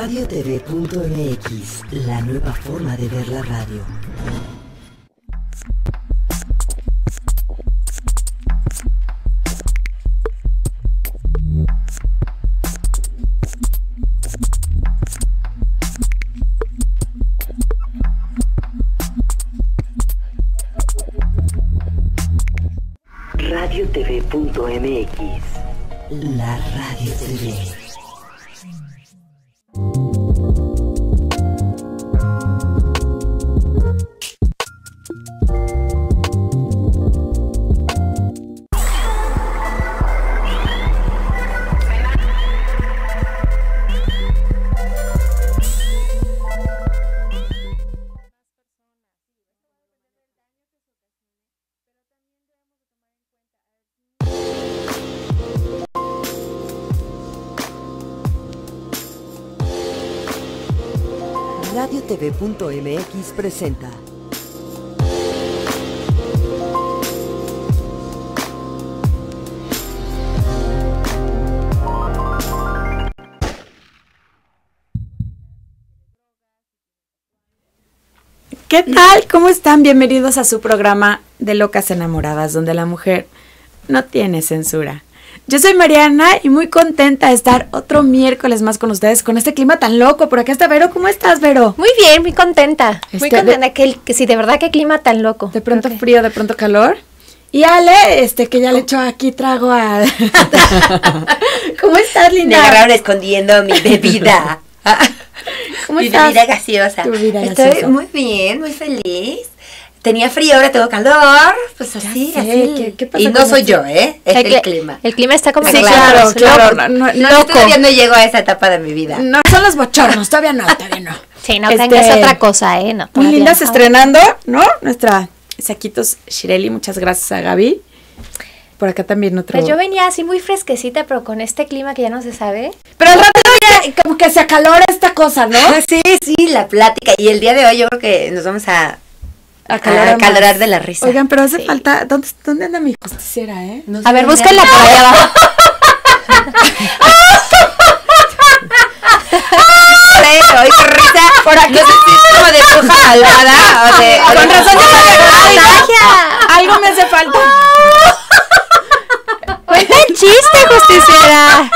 Radiotv.mx, la nueva forma de ver la radio. Radiotv.mx, la radio TV. radiotv.mx presenta. ¿Qué tal? ¿Cómo están? Bienvenidos a su programa de Locas Enamoradas, donde la mujer no tiene censura. Yo soy Mariana y muy contenta de estar otro miércoles más con ustedes con este clima tan loco. Por acá está Vero. ¿Cómo estás, Vero? Muy bien, muy contenta. muy Este, contenta que, que sí, de verdad qué clima tan loco. De pronto frío, de pronto calor. Y Ale, este, que ya le echó aquí trago a... ¿Cómo estás, Me linda? agarraron escondiendo mi bebida. ¿Cómo mi estás? bebida gaseosa. Tu Estoy gaseosa. muy bien, muy feliz. Tenía frío, ahora tengo calor. Pues así, sé, así. ¿qué- qué pasa y no soy yo, ¿eh? Es El el, cli- clima. El clima está como Sí, claro, loco. claro. No, no, todavía no llego a esa etapa de mi vida. No son los bochornos, todavía no, todavía no. Sí, no Este, tengas otra cosa, ¿eh? No, Muy lindas no. estrenando, ¿no? Nuestra Saquitos Shireli, muchas gracias a Gaby. Por acá también otro. Pues yo venía así muy fresquecita, pero con este clima que ya no se sabe. Pero al rato ya como que se acalora esta cosa, ¿no? Sí, sí, la plática. Y el día de hoy yo creo que nos vamos a Acalorar acalorar de la risa. Oigan, pero hace Sí. falta. ¿dónde, ¿Dónde anda mi justiciera, eh? No A ver, búsquenla por allá abajo. Pero, risa. Por aquí. No sé si es como de bruja malvada o de. o de- Con razón me ¡Ay, magia! Algo me hace falta. ¡Cuenta el chiste, justiciera!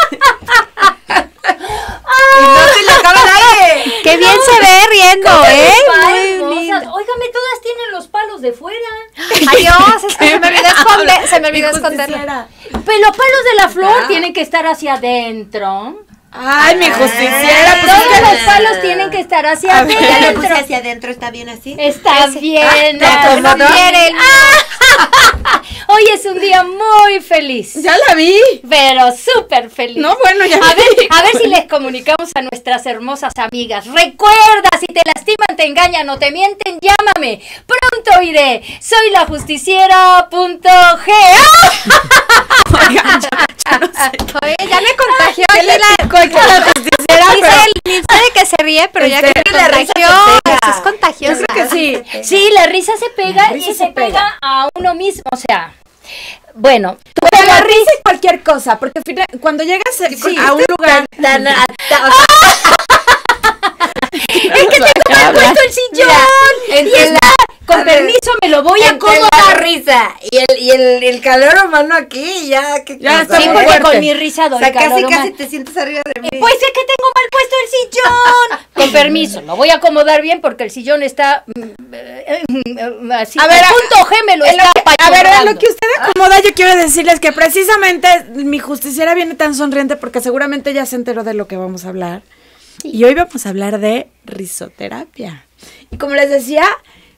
Y no se le acaba el aire. ¡Qué bien se ve riendo, eh! Muy. Óigame, todas tienen los palos de fuera. Adiós, es que se me olvidó esconder, se me olvidó esconderlo. Pero los palos de la flor tienen que estar hacia adentro. Ay, mi justiciera. Pues Todos los palos tienen que estar hacia A ver. Ya lo puse adentro. hacia adentro, ¿está bien así? Está Ese- bien. Ah, está no quiere el- Hoy es un día muy feliz. Ya la vi. Pero súper feliz. No, bueno, ya A vi. a ver si les comunicamos a nuestras hermosas amigas. Recuerda, si te lastiman, te engañan o te mienten, llámame. Pronto iré. Soy la justiciera.g. Oigan, ya, ya no sé. Oye, ya me contagió ¿Qué aquí le la... a la Pero- de que se ríe, pero ya que me la risa se contagió. pega. Esto es contagioso. Yo creo que sí. Sí, la risa se pega risa y se se, pega. pega. a uno mismo. O sea, bueno, tú Pero la risa y cualquier cosa, porque cuando llegas a- Sí, a un lugar... Tan- o sea, Es que tengo mal puesto el sillón. entre y está, la- con a ver, permiso, me lo voy a entre la acomodar. Risa y el, y el, el calor humano aquí, ya. ¿qué Ya está Sí, muy porque fuerte. con mi risa O doy sea, casi, calor casi humano. te sientes arriba de mí. Pues es que tengo mal puesto el sillón. Con permiso, lo voy a acomodar bien porque el sillón está mm, eh, mm, así. A ver, el punto G me lo En lo está que- a ver, en lo que usted acomoda, yo quiero decirles que precisamente mi justiciera viene tan sonriente porque seguramente ya se enteró de lo que vamos a hablar. Y hoy vamos a hablar de risoterapia. Y como les decía,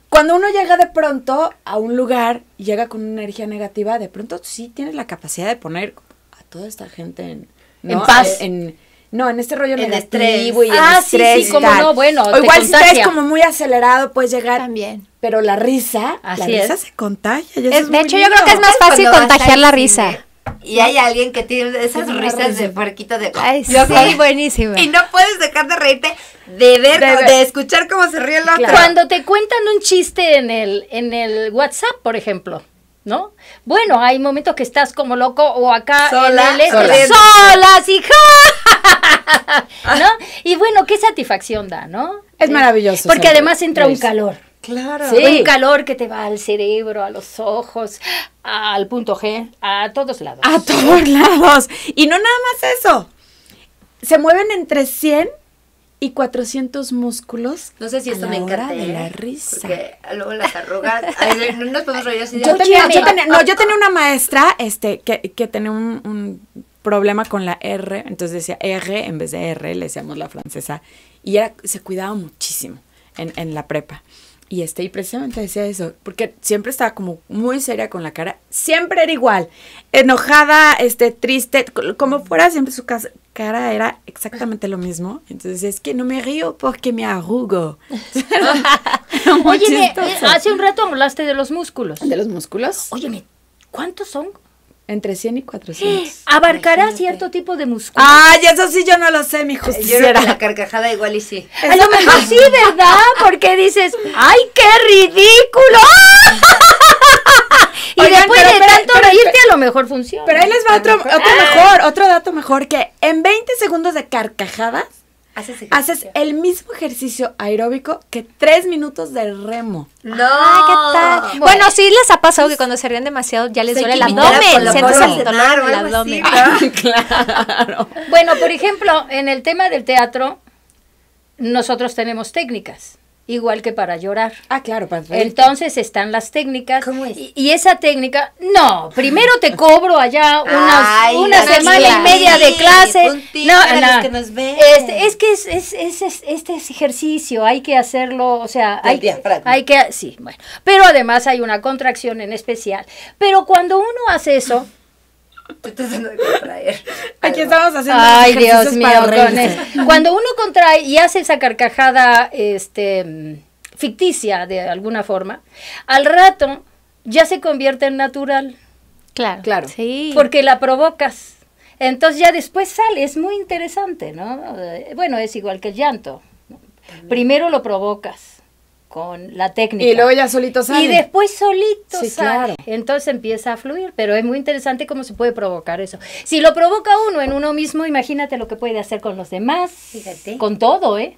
cuando uno llega de pronto a un lugar y llega con una energía negativa, de pronto sí tienes la capacidad de poner a toda esta gente en, ¿no? En paz. En- no, en este rollo En negativo estrés. y en Ah, sí, estrés. sí, no, bueno, O igual si estás como muy acelerado, puedes llegar. También. Pero la risa, la risa es. se contagia. Es- de hecho, yo creo que es más fácil contagiar la risa. Y hay alguien que tiene esas risas risa. de puerquito de. Ay, Yo sí, soy- buenísimo. Y no puedes dejar de reírte de ver, De escuchar cómo se ríe el otro. Claro. Cuando te cuentan un chiste en el, en el WhatsApp, por ejemplo, ¿no? Bueno, hay momentos que estás como loco o acá Sola, en el este, sola. solas, hija. ¿No? Y bueno, qué satisfacción da, ¿no? Es maravilloso. Porque además entra un calor. Claro. Un calor que te va al cerebro, a los ojos, al punto G, a todos lados. A todos lados. Y no nada más eso. Se mueven entre 100 y 400 músculos. No sé si a esto la me encanta. de la risa. Porque luego las arrugas. Ay, no nos podemos reír así de. Yo tenía, yo Óyeme. tenía- no, yo tenía una maestra este, que, que tenía un, un problema con la R, entonces decía R en vez de R, le decíamos la francesa, y era, se cuidaba muchísimo en, en la prepa. Y este, y precisamente decía eso, porque siempre estaba como muy seria con la cara, siempre era igual, enojada, este, triste, co- como fuera, siempre su cara era exactamente lo mismo. Entonces es que no me río porque me arrugo. Oye, hace un rato hablaste de los músculos. ¿De los músculos? Óyeme, ¿cuántos son? Entre 100 y 400. ¿Abarcará cierto tipo de músculos? Ay, eso sí yo no lo sé, mi justiciera. la carcajada igual y sí. A lo mejor sí, ¿verdad? Porque dices, ¡ay, qué ridículo! y Oigan, después pero de espera, tanto espera, reírte, a lo mejor funciona. Pero ahí les va otro, otro mejor, otro dato mejor, que en 20 segundos de carcajadas Haces ejercicio. haces el mismo ejercicio aeróbico que 3 minutos de remo. No. Ay, ¿qué tal? Bueno, sí les ha pasado que cuando se ríen demasiado ya les duele el abdomen. Sientes el dolor cenar o en el algo así, abdomen. ¿no? claro. Bueno, por ejemplo, en el tema del teatro, nosotros tenemos técnicas, igual que para llorar. Ah, claro, para. Entonces están las técnicas. ¿Cómo es? Y, y esa técnica, no, primero te cobro allá unas, Ay, una semana y media de clase. No, para no. los que nos ven. Este, es que es, es, es- es- este es ejercicio, hay que hacerlo, o sea, Del hay, diafragma. hay que, sí, bueno, pero además hay una contracción en especial. Pero cuando uno hace eso, Tú estás tratando de contraer. Aquí estamos haciendo Ay, Dios mío, con eso. Cuando uno contrae y hace esa carcajada este, ficticia de alguna forma, al rato ya se convierte en natural Claro. Claro. Sí. porque la provocas. Entonces ya después sale, es muy interesante, ¿no? Eh, Bueno, es igual que el llanto. Primero lo provocas con la técnica. Y luego ya solito sale. Y después solito Sí, sale. claro. Entonces empieza a fluir, pero es muy interesante cómo se puede provocar eso. Si lo provoca uno en uno mismo, imagínate lo que puede hacer con los demás. Fíjate. Con todo, ¿eh?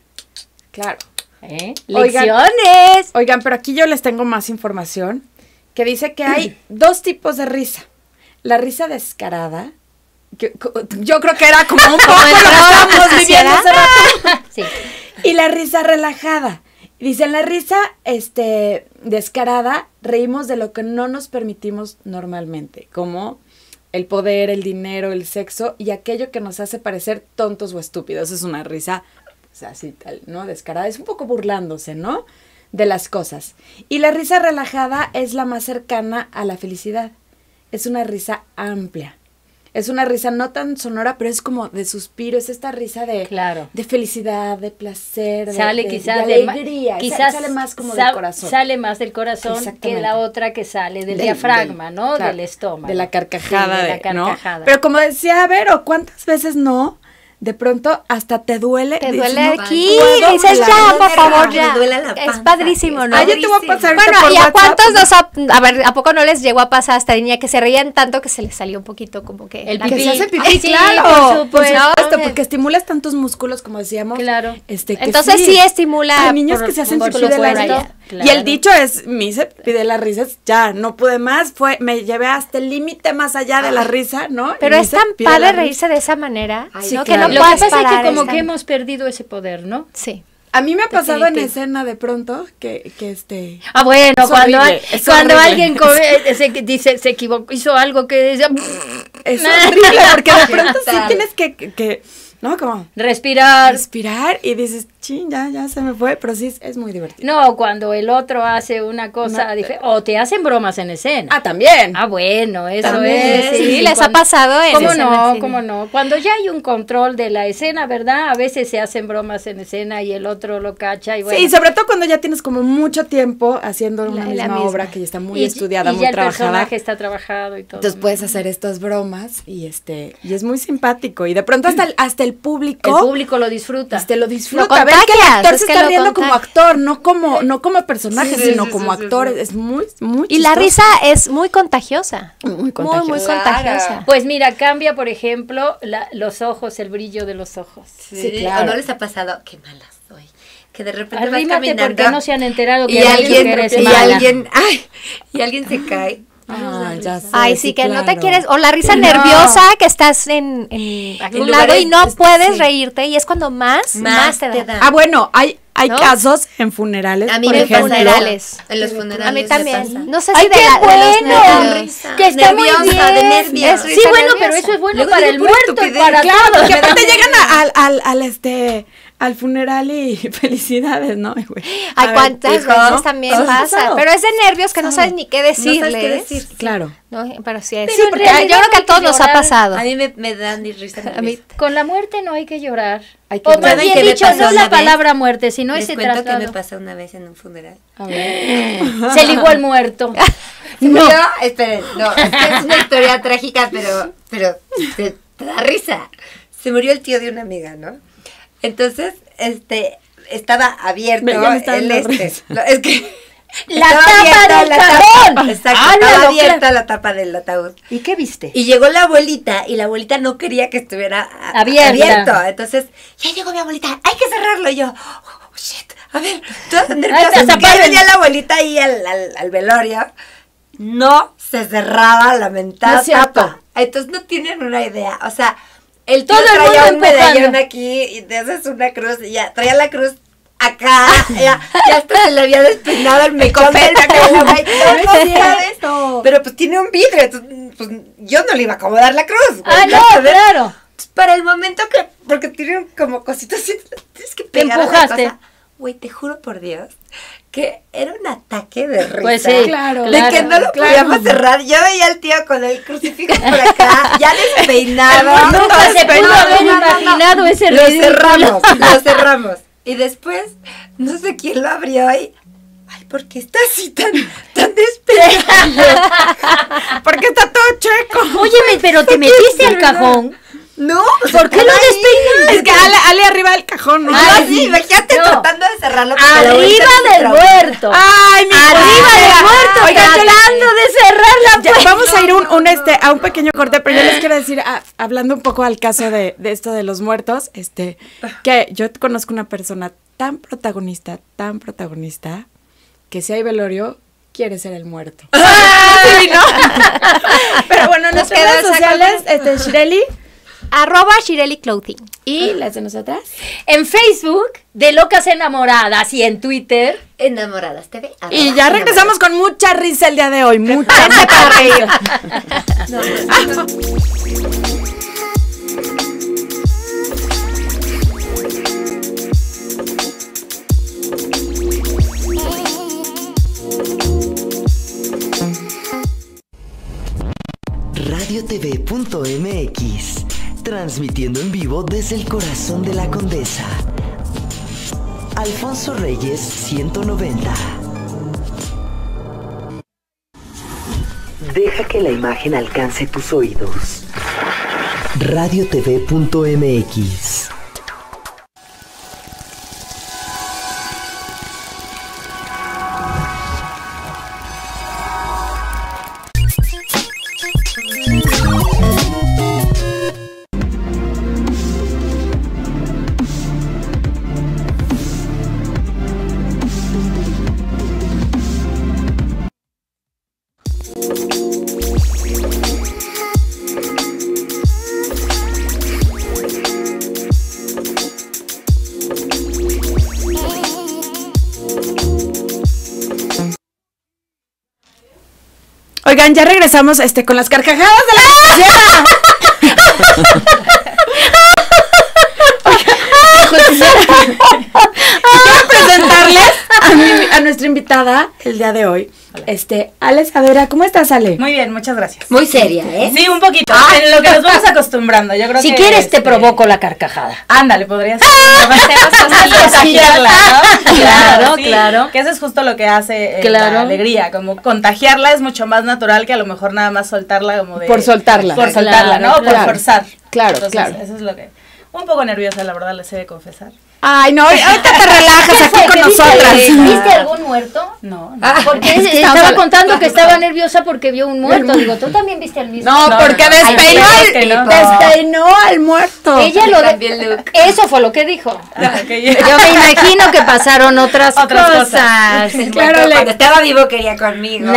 Claro. ¿Eh? Lecciones. Oigan, pero aquí yo les tengo más información que dice que hay dos tipos de risa. La risa descarada, yo creo que era como un poco lo que estábamos viviendo hace rato. Sí. Y la risa relajada. Dice, la risa este, descarada, reímos de lo que no nos permitimos normalmente, como el poder, el dinero, el sexo y aquello que nos hace parecer tontos o estúpidos. Es una risa, pues, así tal, ¿no? Descarada. Es un poco burlándose, ¿no? De las cosas. Y la risa relajada es la más cercana a la felicidad. Es una risa amplia. Es una risa no tan sonora, pero es como de suspiro, es esta risa de, Claro. de felicidad, de placer, de, Sale de- quizás de alegría, quizás sale más como del corazón. Sale más del corazón que la otra que sale del, Del- diafragma, del- ¿no? claro, del estómago. De la carcajada, Sí, de la ¿no? carcajada. Pero como decía Vero, ¿cuántas veces no? De pronto hasta te duele. Te duele no aquí, dices ya, por favor, ya. Es padrísimo, ¿no? Ah, yo te voy a pasar Bueno, por ¿y a cuántos nos ha, a ver, a poco no les llegó a pasar esta niña que se reían tanto que se les salió un poquito como que El la- Que pipí. se hace pipí, Ay, sí, claro. por Por supuesto. supuesto, porque estimulas tantos músculos, como decíamos. Claro. Este, que Entonces sí estimula Hay niños por- que se hacen pipí de la. Claro. Y el dicho es, me hice pipí de la risa, es, ya, no pude más, fue, me llevé hasta el límite más allá de la risa, ¿no? Pero es tan padre reírse de esa manera, Ay, ¿no? sí, Que no claro. Lo que pasa es que como es que hemos perdido ese poder, ¿no? Sí. A mí me ha pasado en escena de pronto que, que este... Ah, bueno, Es cuando, horrible, hay- es cuando alguien come- eh, se, dice, se equivocó, hizo algo que decía, Es horrible porque de pronto sí tienes que, que, que, ¿no? Como respirar. respirar y dices, ching, ya, ya se me fue, pero sí es, muy divertido. No, cuando el otro hace una cosa, No. o te hacen bromas en escena. Ah, también. Ah, bueno, eso También. es. Sí, les ha pasado en ¿Cómo no? ¿Cómo no? Cuando ya hay un control de la escena, ¿verdad? A veces se hacen bromas en escena y el otro lo cacha y bueno. Sí, y sobre todo cuando ya tienes como mucho tiempo haciendo una La- la misma, obra que ya está muy y- estudiada, y muy ya el trabajada. personaje está trabajado y todo. Entonces puedes hacer estas bromas y este y es muy simpático y de pronto hasta el, hasta el público, el público lo disfruta. este, lo disfruta. Lo Es que el actor es se que está riendo como actor, no como, no como personaje, Sí, sí, sino sí, como sí, actor. sí. Es muy, muy Y la risa es muy contagiosa. Muy Muy, muy contagiosa. Pues mira, cambia, por ejemplo, la- los ojos, el brillo de los ojos. Sí, claro. ¿O no les ha pasado? Qué mala soy. Que de repente vas Arrímate caminando porque no se han enterado que y alguien, que eres y mala. alguien, ay, y alguien se cae. Ah, ya sé, Ay, sí, que no te quieres, o la risa No. nerviosa que estás en, en algún lado y no puedes sí. reírte y es cuando más, más, te da. Ah, bueno, hay, hay ¿No? casos en funerales, A mí por me ejemplo. funerales. En los funerales. A mí también. No sé ¡Ay, si de, qué la, de los bueno! nervios. Risa. Que está muy Nerviosa, de bien. nervios. Es Sí, bueno, nerviosa. pero eso es bueno Luego para digo el muerto y para Claro, todo. que aparte llegan al, al, al, este, al funeral y felicidades, ¿no? Ay, güey. A Ay, ver, cuántas veces también ¿has pasa. pasado? Pero es de nervios que no sabes ni qué No sabes decirles. qué decir. Claro. No, pero sí es. Pero sí, porque yo creo que hay a todos que nos ha pasado. A mí me, me dan ni risa. A mí-. Con la muerte no hay que llorar. Hay que o llorar. más ¿Saben bien dicho, no una la vez? palabra muerte, sino Les ese cuento que me pasó una vez en un funeral. A ver. Se ligó al muerto. No, esperen, no, es es una historia trágica, pero, pero te, te da risa. Se murió el tío de una amiga, ¿no? Entonces, este, estaba abierto Ve, ya me está el este. No, es que La tapa abierta del la cajón. tapa, Exacto, Háblalo, estaba abierta claro. la tapa del ataúd. ¿Y qué viste? Y llegó la abuelita y la abuelita no quería que estuviera a- Abierta. abierto. Entonces, ya llegó mi abuelita, hay que cerrarlo. Y yo, oh, shit, a ver, toda nerviosa. Zapallo. venía la abuelita ahí al, al, al velorio. No se cerraba la mentada No tapa. Entonces no tienen una idea. O sea, el tío Todo el traía un medallón aquí y te haces una cruz y ya traía la cruz acá. ya, ya hasta se le había despeinado el mecón del. No. Pero pues tiene un vidrio, entonces, pues yo no le iba a acomodar la cruz. Ah, no, sabes. claro. Entonces, Para el momento que, porque tienen como cositas tienes que pegar la empujaste. Güey, te juro por Dios que era un ataque de risa. Pues sí, Claro. De claro, que no lo claro. podíamos cerrar. Yo veía al tío con el crucifijo por acá, ya despeinado. Nunca se pudo No, haber no, no, no. imaginado ese Lo ridículo. cerramos, lo cerramos. Y después, no sé quién lo abrió y. Ay, ¿por qué está así tan, tan despeinado? Porque está todo chueco. Óyeme, pero te metiste al cajón. No, pues, ¿Por qué lo despeinas? Es que Ale, Ale arriba del cajón, ¿no? Ay, sí, imagínate no. tratando de cerrarlo. Arriba del muerto. Ay, mi Arriba del muerto. Tratando de cerrar la puerta. vamos a ir un, un, este, a un pequeño corte, pero yo les quiero decir, ah, hablando un poco al caso de, de esto de los muertos, este, que yo conozco una persona tan protagonista, tan protagonista, que si hay velorio, quiere ser el muerto. Sí, ¿no? Pero bueno, en Nos nuestras redes sociales, este, Shireli, Arroba Shireli Clothing. y las de nosotras. En Facebook, de Locas Enamoradas, y en Twitter, Enamoradas TV. Y ya regresamos con mucha risa el día de hoy, mucha, risa. radiotv.mx, transmitiendo en vivo desde el corazón de la condesa. Alfonso Reyes 190. Deja que la imagen alcance tus oídos. radiotv.mx. Oigan, ya regresamos este, con las carcajadas de la. Quiero presentarles a, mi- a nuestra invitada el día de hoy. Este, Ale Savera, ¿cómo estás, Ale? Muy bien, muchas gracias. Muy seria, ¿eh? Sí, un poquito. En lo que nos vamos acostumbrando. Yo creo si que, quieres te este, provoco la carcajada. Ándale, podría ser. contagiarla, ¿no? Claro, sí, claro. Que eso es justo lo que hace eh, Claro. la alegría. Como contagiarla es mucho más natural que a lo mejor nada más soltarla como de. Por soltarla. Por soltarla, Claro, ¿no? claro. Por forzar. Claro, Entonces, claro. Eso es lo que. Un poco nerviosa, la verdad, les he de confesar. Ay, no, ahorita te relajas aquí con ¿Viste- nosotras. ¿Viste algún muerto? No, no. Ah, Porque Es que estaba contando que estaba nerviosa porque vio un muerto. Digo, tú también viste el mismo. No, No, porque no, despeinó, al, despeinó al muerto. Ella lo de... Eso fue lo que dijo. Ah. Yo me imagino que pasaron otras, Otras cosas. cosas. Claro, le- cuando estaba vivo quería conmigo.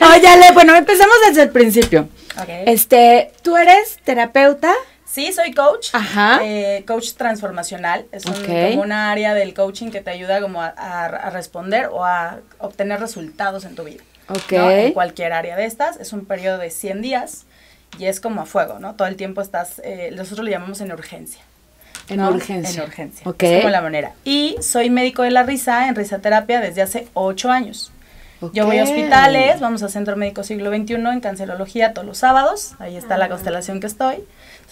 Óyale, bueno, empezamos desde el principio. Ok. Este, tú eres terapeuta. Sí, soy coach. Ajá. eh, coach transformacional. Es un- como una área del coaching que te ayuda como a, a- a responder o a obtener resultados en tu vida. Ok. ¿no? En cualquier área de estas. Es un periodo de 100 días y es como a fuego, ¿no? Todo el tiempo estás, eh, nosotros lo llamamos en urgencia. En ¿no? urgencia. En urgencia. Ok. Es como la manera. Y soy médico de la risa en risaterapia desde hace 8 años. Yo voy a hospitales, vamos a Centro Médico Siglo XXI en cancerología todos los sábados, ahí está la constelación que estoy.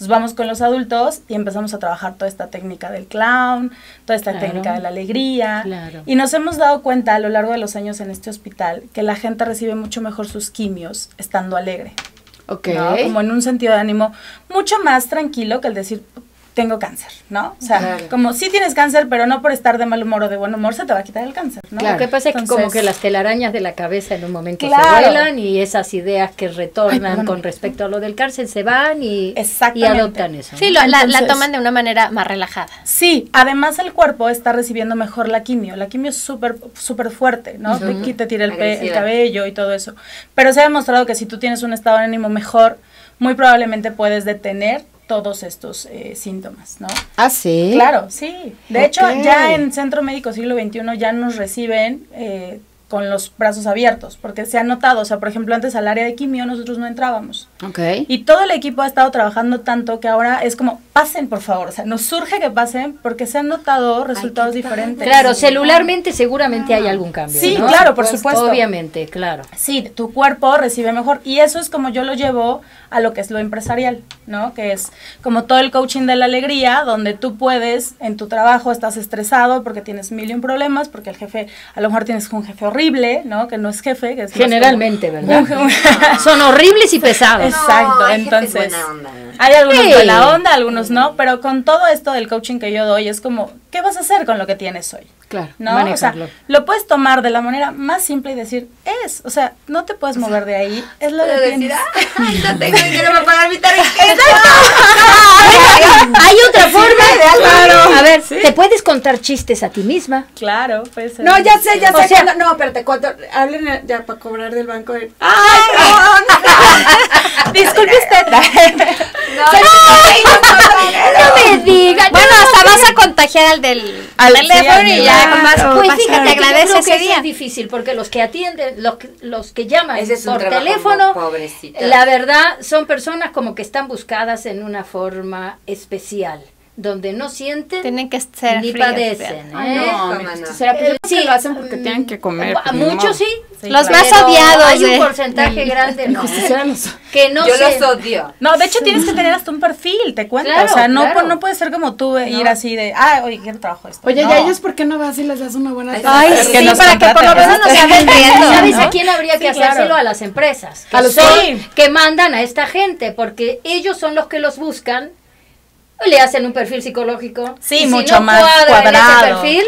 Entonces vamos con los adultos y empezamos a trabajar toda esta técnica del clown, toda esta Claro. técnica de la alegría. Claro. Y nos hemos dado cuenta a lo largo de los años en este hospital que la gente recibe mucho mejor sus quimios estando alegre. Ok. ¿no? Como en un sentido de ánimo mucho más tranquilo que el decir tengo cáncer, ¿no? O sea, Claro. como sí tienes cáncer, pero no por estar de mal humor o de buen humor se te va a quitar el cáncer, ¿no? Claro. Lo que pasa es que como que las telarañas de la cabeza en un momento Claro. se vuelan y esas ideas que retornan Ay, con respecto a lo del cárcel se van y, adoptan eso. Sí, lo- la, toman de una manera más relajada. Sí, además el cuerpo está recibiendo mejor la quimio. La quimio es súper súper fuerte, ¿no? Te qui- Te tira el, pe- el Agresiva. cabello y todo eso. Pero se ha demostrado que si tú tienes un estado de ánimo mejor, muy probablemente puedes detener todos estos eh, síntomas, ¿no? Ah, sí. Claro, sí. De hecho, ya en Centro Médico Siglo XXI ya nos reciben eh, con los brazos abiertos, porque se ha notado, o sea, por ejemplo, antes al área de quimio nosotros no entrábamos. Ok. Y todo el equipo ha estado trabajando tanto que ahora es como, pasen por favor, o sea, nos surge que pasen porque se han notado resultados diferentes. Claro, celularmente seguramente hay algún cambio. Sí, ¿no? claro, por supuesto. Obviamente, claro. Sí, tu cuerpo recibe mejor y eso es como yo lo llevo a lo que es lo empresarial, ¿no? Que es como todo el coaching de la alegría, donde tú puedes, en tu trabajo estás estresado porque tienes mil y un problemas, porque el jefe, a lo mejor tienes un jefe horrible, ¿no? Que no es jefe, que es Generalmente, como- ¿verdad? Un Son horribles y pesados. Exacto, No, hay jefes entonces buena onda. hay algunos Sí. de la onda, algunos no, pero con todo esto del coaching que yo doy es como, ¿qué vas a hacer con lo que tienes hoy? Claro. ¿No? O sea, Manejarlo. lo puedes tomar de la manera más simple y decir, es, o sea, no te puedes mover de ahí, es lo que Puedo decir, ay, no tengo dinero para pagar mi tarjeta. Hay otra forma. Claro. A ver, te puedes contar chistes a ti misma. Claro, pues. No, ya sé, ya O sé. sea- cuando- no, pero te cuento. Hablen eh, ya para cobrar del banco. de- Disculpe usted. No me digas. Bueno, hasta vas a contagiar al del Al- teléfono sí, y ya más. Pues fíjate te que agradece que ese día. es difícil porque los que atienden, los que, los que llaman es por teléfono, la verdad son personas como que están buscadas en una forma especial, donde no sienten Tienen que ser ni frías, padecen. ¿eh? no, Sí. lo hacen porque tienen que comer. A pues, muchos sí. Sí, Los claro. más odiados Hay un de- porcentaje grande no, que no Yo se- los odio. No, de hecho tienes que tener hasta un perfil, te cuento. Claro, o sea, no, claro. no puede ser como tú eh, ir así de, ah, oye, quiero trabajo esto. Oye, no. ¿y a ellos por qué no vas y les das una buena Ay, Ay, Es que sí, para que por lo menos nos ¿no? hagan riendo. ¿Sabes a quién habría que hacérselo? A las empresas. A los- que mandan a esta gente, porque ellos son los que los buscan. Le hacen un perfil psicológico. Sí, y si mucho no más cuadra en cuadrado. ese perfil,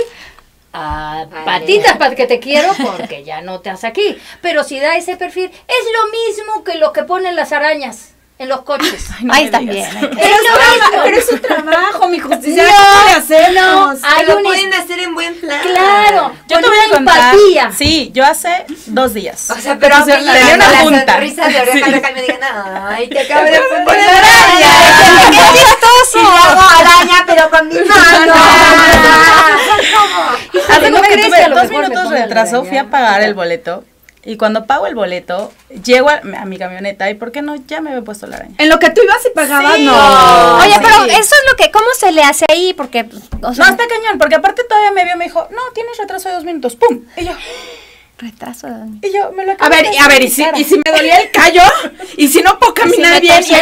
a Vale. patitas para que te quiero porque ya no te hace aquí. Pero si da ese perfil, es lo mismo que lo que ponen las arañas en los coches. no Ay, me también. digas. es lo mismo. Pero es su trabajo, mi justicia. No, ¿Cómo le hacemos? Hay lo un pueden hacer en buen plan. Claro, Yo te voy a una contar. empatía. Sí, yo hace dos días. O sea, pero O aunque sea, la, tenía una la junta. sonrisa de oreja y me digan, ay, te acabo de poner araña. ¡Qué chistoso! Hago araña, pero con mi mano. Hace ¿no cuenta que tuve que a lo dos mejor me minutos de retraso, la fui a pagar el boleto. Y cuando pago el boleto, llego a, a mi camioneta y ¿por qué no? Ya me había puesto la araña. En lo que tú ibas y pagabas, Sí. no. Oye, Sí. pero eso es lo que, ¿cómo se le hace ahí? Porque, o No, sea, está cañón, porque aparte todavía me vio y me dijo, no, tienes retraso de dos minutos, ¡pum! Y yo, retraso. y yo, me lo A ver, a ver, y si, y si me dolía el callo, y si no puedo caminar me bien, y pie.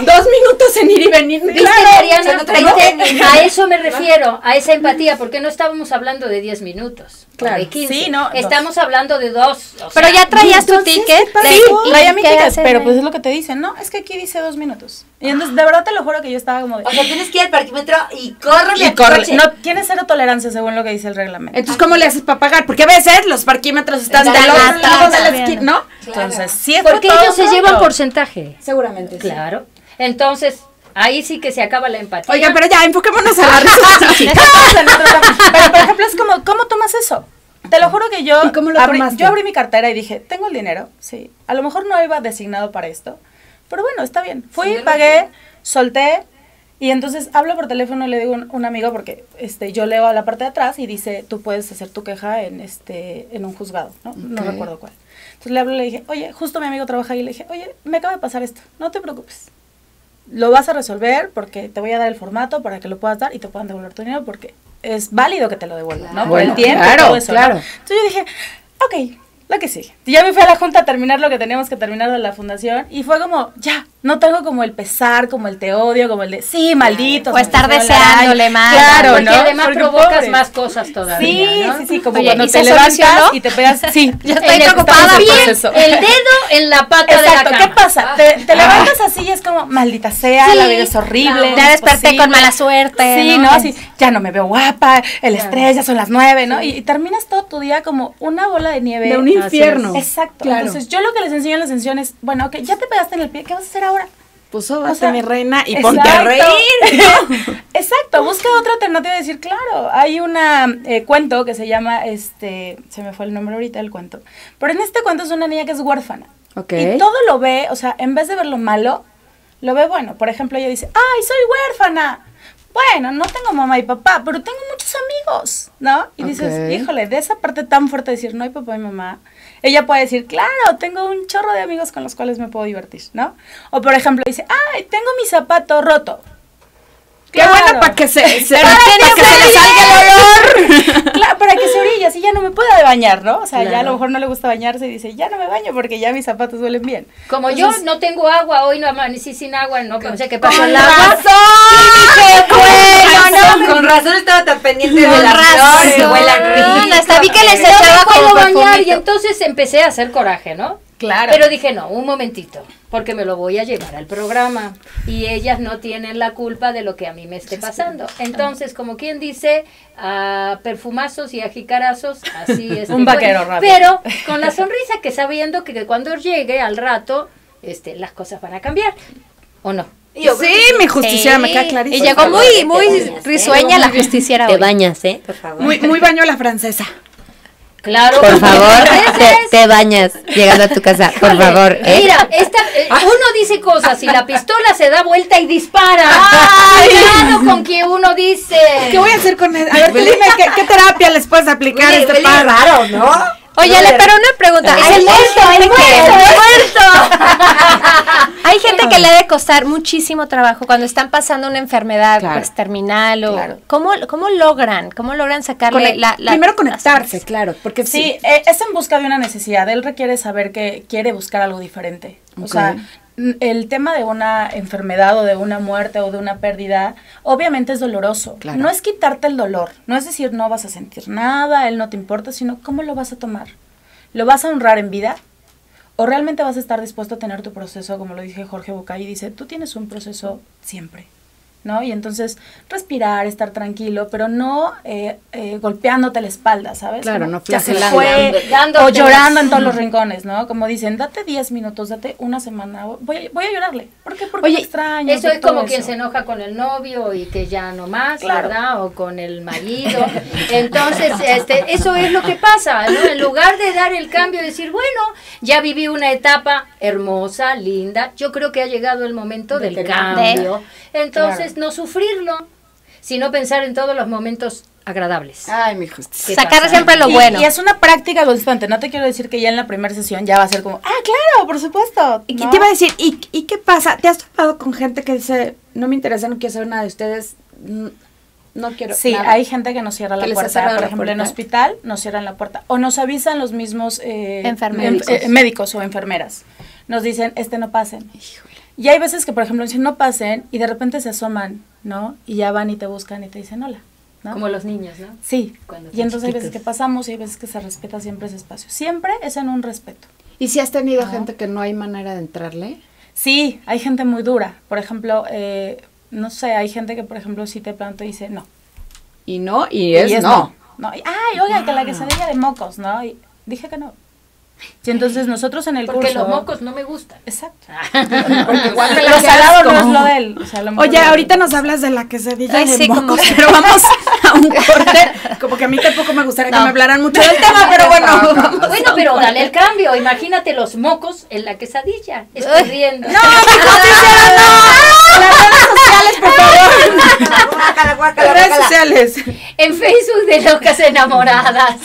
dos minutos en ir y venir. ¿Viste, Claro, Mariana? se lo trae ¿Viste? técnica. A eso me refiero, a esa empatía, porque no estábamos hablando de 10 minutos. Claro. de 15. Sí, no, dos. Estamos hablando de dos. o Pero sea, ya traías tu ticket. de- Sí, ¿y traía mi ticket, pero pues es lo que te dicen, no, es que aquí dice dos minutos. Y entonces, de verdad te lo juro que yo estaba como de... O sea, tienes que ir al parquímetro y córrele Y coche. no tiene cero tolerancia según lo que dice el reglamento. Entonces, ¿cómo le haces para pagar? Porque a veces los parquímetros están de la también. esquina, ¿no? Entonces, sí es por Porque todo ellos se llevan porcentaje. Seguramente. sí. Claro. Entonces, ahí sí que se acaba la empatía. Oigan, pero ya, enfoquémonos a la risa. Pero, por ejemplo, es como, ¿cómo tomas eso? Te lo juro que yo ¿Y cómo lo abrí, tomaste? yo abrí mi cartera y dije, tengo el dinero, sí. A lo mejor no iba designado para esto, pero bueno, está bien. Fui, pagué, solté y entonces hablo por teléfono y le digo a un, un amigo porque este yo leo a la parte de atrás y dice, tú puedes hacer tu queja en este en un juzgado, ¿no? No Ok. recuerdo cuál. Entonces le hablo y le dije, oye, justo mi amigo trabaja ahí y le dije, oye, me acaba de pasar esto, no te preocupes. Lo vas a resolver porque te voy a dar el formato para que lo puedas dar y te puedan devolver tu dinero porque es válido que te lo devuelvan, ¿no? Por el tiempo claro, todo eso, ¿no? claro. Entonces yo dije, ok, lo que sí. Y ya me fui a la junta a terminar lo que teníamos que terminar de la fundación y fue como, ya, no tengo como el pesar, como el te odio, como el de, sí, maldito. O estar deseándole mal. Claro, Porque ¿no? además Porque provocas pobre. más cosas todavía. Sí, ¿no? sí, sí, como Oye, cuando ¿y te levantas solucionó? y te pegas, sí. Ya estoy preocupada. Bien, el dedo en la pata de la Exacto, cama. ¿qué pasa? Te, te levantas así y es como, maldita sea, Sí, la vida es horrible. Ya desperté posible. con mala suerte. Sí, ¿no? Así, ya no me veo guapa, el estrés, ya son las nueve, ¿no? Y, y terminas todo tu día como una bola de nieve. De un infierno. Exacto. Claro. Entonces, yo lo que les enseño en la es, bueno, ok, ya te pegaste en el pie, ¿qué vas a hacer ahora? Pues sóbate, O sea, mi reina, y Exacto. ponte a reír. Exacto, busca otra alternativa de decir, claro, hay un cuento que se llama, este, se me fue el nombre ahorita del cuento, pero en este cuento es una niña que es huérfana. Ok. Y todo lo ve, o sea, en vez de ver lo malo, lo ve bueno. Por ejemplo, ella dice, ay, soy huérfana. Bueno, no tengo mamá y papá, pero tengo muchos amigos, ¿no? Y dices, híjole, de esa parte tan fuerte de decir, no hay papá y mamá, ella puede decir, claro, tengo un chorro de amigos con los cuales me puedo divertir, ¿no? O por ejemplo, dice, ay, tengo mi zapato roto. Qué Claro. bueno para que se, se, para tiene que se le salga el olor. Claro, para que se orille, así ya no me pueda bañar, ¿no? O sea, ya a Claro. lo mejor no le gusta bañarse y dice, ya no me baño porque ya mis zapatos huelen bien. Como Entonces, yo no tengo agua, hoy no amanecí sin agua, no pensé que pasó Con el agua. Bueno, con razón estaba tan pendiente de Con flores que razón. huelan rico. Hasta vi que les No echaba como bañar y entonces empecé a hacer coraje, ¿no? Claro. Pero dije, no, un momentito, porque me lo voy a llevar al programa y ellas no tienen la culpa de lo que a mí me esté pasando. Entonces, como quien dice, a perfumazos y a jicarazos, así es. Un vaquero rápido. Pero con la sonrisa que sabiendo que, que cuando llegue al rato, este, las cosas van a cambiar, ¿o no? Sí, mi justiciera me queda clarísimo. Y llegó muy, muy bañas, ¿eh? risueña la justiciera Te hoy. bañas, ¿eh? Por favor. Muy, muy baño la francesa. Claro. Por favor, te, bañas llegando a tu casa, por Híjole, favor, ¿eh? Mira, esta, eh, uno dice cosas y la pistola se da vuelta y dispara. Cuidado con que uno dice. ¿Qué voy a hacer con él? A ver, dime, ¿qué, qué terapia les puedes aplicar a este par? raro, ¿no? Oye, Ale, pero una pregunta. Es Hay el muerto, el gente que- muerto. Hay gente que le ha de costar muchísimo trabajo cuando están pasando una enfermedad Claro. pues, terminal o Claro. ¿cómo, cómo logran cómo logran sacarle Conec- la, la- Primero conectarse, claro, porque Sí, sí. eh, es en busca de una necesidad. Él requiere saber que quiere buscar algo diferente. O sea, el tema de una enfermedad o de una muerte o de una pérdida, obviamente es doloroso. Claro. No es quitarte el dolor. No es decir no vas a sentir nada, él no te importa, sino cómo lo vas a tomar. ¿Lo vas a honrar en vida? ¿O realmente vas a estar dispuesto a tener tu proceso, como lo dije Jorge Bucay, dice, tú tienes un proceso siempre, ¿no? Y entonces respirar, estar tranquilo, pero no eh, eh, golpeándote la espalda, ¿sabes? Claro, Como, no ya se fue, Dándote o llorando en todos los rincones, ¿no? Como dicen, date 10 minutos, date una semana, voy, a- voy a llorarle. ¿Por qué? Porque Oye, me extraño. Eso es como quien se enoja con el novio y que ya no más, Claro. ¿verdad? O con el marido. Entonces, este, eso es lo que pasa, ¿no? En lugar de dar el cambio y decir, bueno, ya viví una etapa hermosa, linda, yo creo que ha llegado el momento del cambio. Entonces, no sufrirlo, sino pensar en todos los momentos agradables. Ay, mi justicia. ¿Qué sacar pasa? siempre lo Y- bueno Y es una práctica constante. No te quiero decir que ya en la primera sesión ya va a ser como, ah, claro, por supuesto. ¿Y te iba a decir? ¿Y, ¿Y qué pasa? ¿Te has topado con gente que dice, no me interesa, no quiero saber nada de ustedes, no quiero Sí, nada"? hay gente que nos cierra la puerta. Por la ejemplo, en puerta. hospital nos cierran la puerta. O nos avisan los mismos eh, Enfermeros. em- eh, médicos o enfermeras. Nos dicen, este no pasen. Y hay veces que, por ejemplo, dicen no pasen y de repente se asoman ¿no? Y ya van y te buscan y te dicen hola, ¿no? Como los niños, ¿no? Sí, Cuando y entonces hay veces que pasamos y hay veces que se respeta siempre ese espacio. Siempre es en un respeto. ¿Y si has tenido gente que no hay manera de entrarle? Sí, hay gente muy dura. Por ejemplo, eh, no sé, hay gente que, por ejemplo, si te planto y dice no. Y no, y Y es, no. no. y, Ay, oiga, que la quesadilla de mocos, ¿no? Y dije que no. Y entonces nosotros en el Porque curso... los mocos no me gustan. Exacto. Porque igual te Lo la salado quedas no es lo de él. o sea, a lo mejor Oye, ahorita nos hablas de la de sí, como mocos, que- pero vamos a un corte. Como que a mí tampoco me gustaría que me hablaran mucho del tema, pero bueno. vamos Bueno, pero dale el cambio. Imagínate los mocos en la quesadilla, escurriendo. Guácala, guácala, Redes guácala. sociales. En Facebook de locas enamoradas.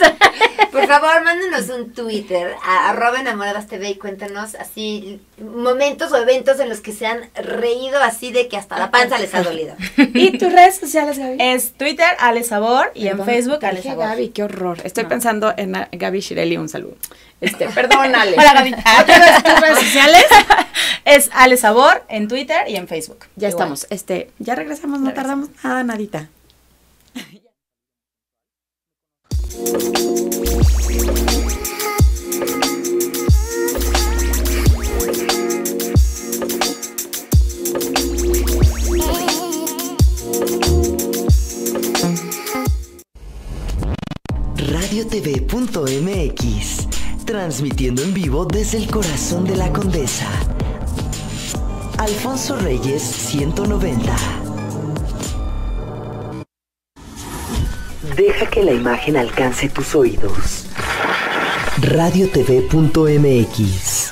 Por favor, mándenos un Twitter a arroba enamoradas TV y cuéntanos así momentos o eventos en los que se han reído así de que hasta la panza les ha dolido. ¿Y tus redes sociales, Gaby? Es Twitter, Ale Sabor, y en Facebook, Ale Sabor. Gaby, qué horror. Estoy pensando en Gaby Shirelli, un saludo. Este, perdón, Ale. Hola, Gaby. ¿Tus tus redes sociales? es Ale Sabor en Twitter y en Facebook. Ya Igual. estamos. Este, ya regresamos, no tardamos nada, nadita. radiotv.mx, transmitiendo en vivo desde el corazón de la condesa. Alfonso Reyes 190. Deja que la imagen alcance tus oídos. radiotv.mx.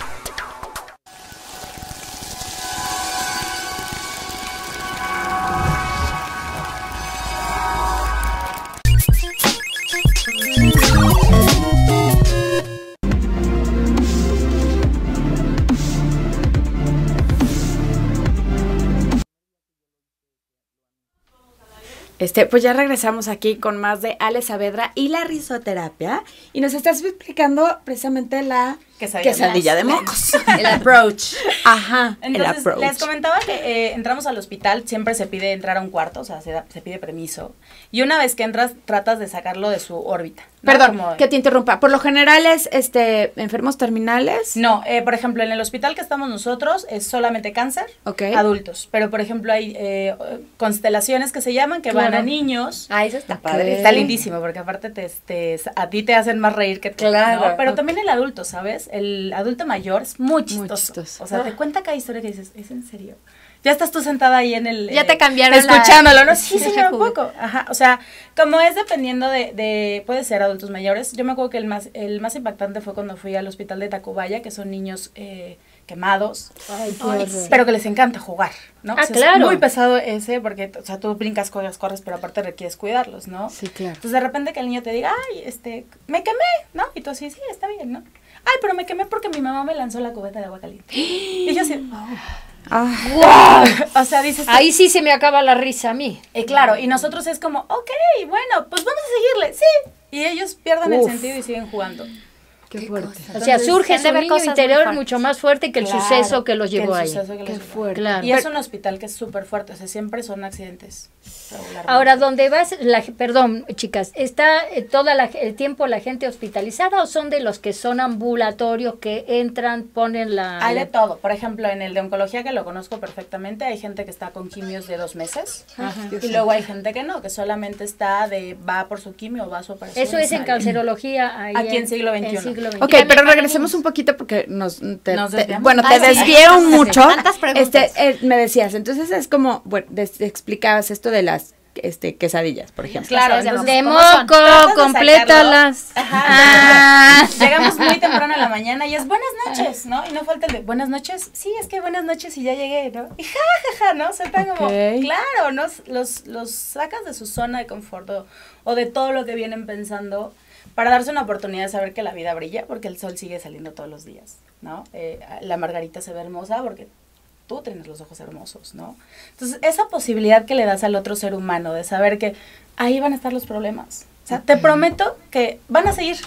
Este, pues ya regresamos aquí con más de Ale Saavedra y la risoterapia. Y nos estás explicando precisamente la Quesadilla. quesadilla de mocos. El approach. Ajá, el Entonces, approach. les comentaba que eh, entramos al hospital, siempre se pide entrar a un cuarto, o sea, se, da- se pide permiso. Y una vez que entras, tratas de sacarlo de su órbita. ¿no? Perdón, Como- que te interrumpa. Por lo general es este enfermos terminales. No, eh, por ejemplo, en el hospital que estamos nosotros es solamente cáncer, Ok. adultos. Pero, por ejemplo, hay eh, constelaciones que se llaman que van a niños. Ah, eso está padre. Está lindísimo porque aparte te, te- a ti te hacen más reír que tú, Claro. ¿no? Pero también el adulto, ¿sabes? El adulto mayor es muy chistoso. chistoso. O sea, te cuenta cada historia que dices, ¿es en serio? Ya estás tú sentada ahí en el... Ya eh, te cambiaron la- Escuchándolo, ¿no? Sí, Sí, señor, un poco. Ajá, o sea, como es dependiendo de, de... Puede ser adultos mayores. Yo me acuerdo que el más, el más impactante fue cuando fui al hospital de Tacubaya, que son niños eh, quemados, Ay, qué pero que les encanta jugar, ¿no? Ah, O sea, claro. Es muy pesado ese porque, o sea, tú brincas, corres, corres, pero aparte requieres cuidarlos, ¿no? Sí, claro. Entonces de repente que el niño te diga, ay, este, me quemé, ¿no? Y tú así, sí, está bien, ¿no? Ay, pero me quemé porque mi mamá me lanzó la cubeta de agua caliente. Y yo así, Ah, o sea, dices, Ahí sí se me acaba la risa a mí. eh, claro, y nosotros es como, ok, bueno, pues vamos a seguirle, sí. Y ellos pierden el sentido y siguen jugando. Qué fuerte. O sea, surge ver niño interior mucho más fuerte que el Claro, suceso que los que el llevó ahí. suceso que los Qué llevó. fuerte. Claro. Y es un hospital que es súper fuerte, o sea, siempre son accidentes. Ahora, ¿dónde vas? La, perdón, chicas, ¿está eh, todo el tiempo la gente hospitalizada o son de los que son ambulatorios que entran, ponen la... Hay de todo. Por ejemplo, en el de oncología, que lo conozco perfectamente, hay gente que está con quimios de dos meses. Y luego hay gente que no, que solamente está de va por su quimio o va a su operación. Eso es en sale. cancerología. ahí Aquí en siglo XXI. siglo XXI. Ok, pero regresemos un poquito porque nos, te- Nos te- bueno, te Ay, sí, desvié un tantas- mucho. tantas preguntas. Este, eh, me decías, entonces es como, bueno, des- explicabas esto de las este, quesadillas, por ejemplo. Claro, entonces, de moco, complétalas. Ajá. Ah. Llegamos muy temprano en la mañana y es buenas noches, ¿no? Y no falta el de buenas noches. Sí, es que buenas noches y ya llegué, ¿no? Y ja, ja, ja, ¿no? Se está como, claro, ¿no? Los, los sacas de su zona de confort o, o de todo lo que vienen pensando para darse una oportunidad de saber que la vida brilla porque el sol sigue saliendo todos los días, ¿no? Eh, la margarita se ve hermosa porque tú tienes los ojos hermosos, ¿no? Entonces, esa posibilidad que le das al otro ser humano de saber que ahí van a estar los problemas. O sea, te prometo que van a seguir.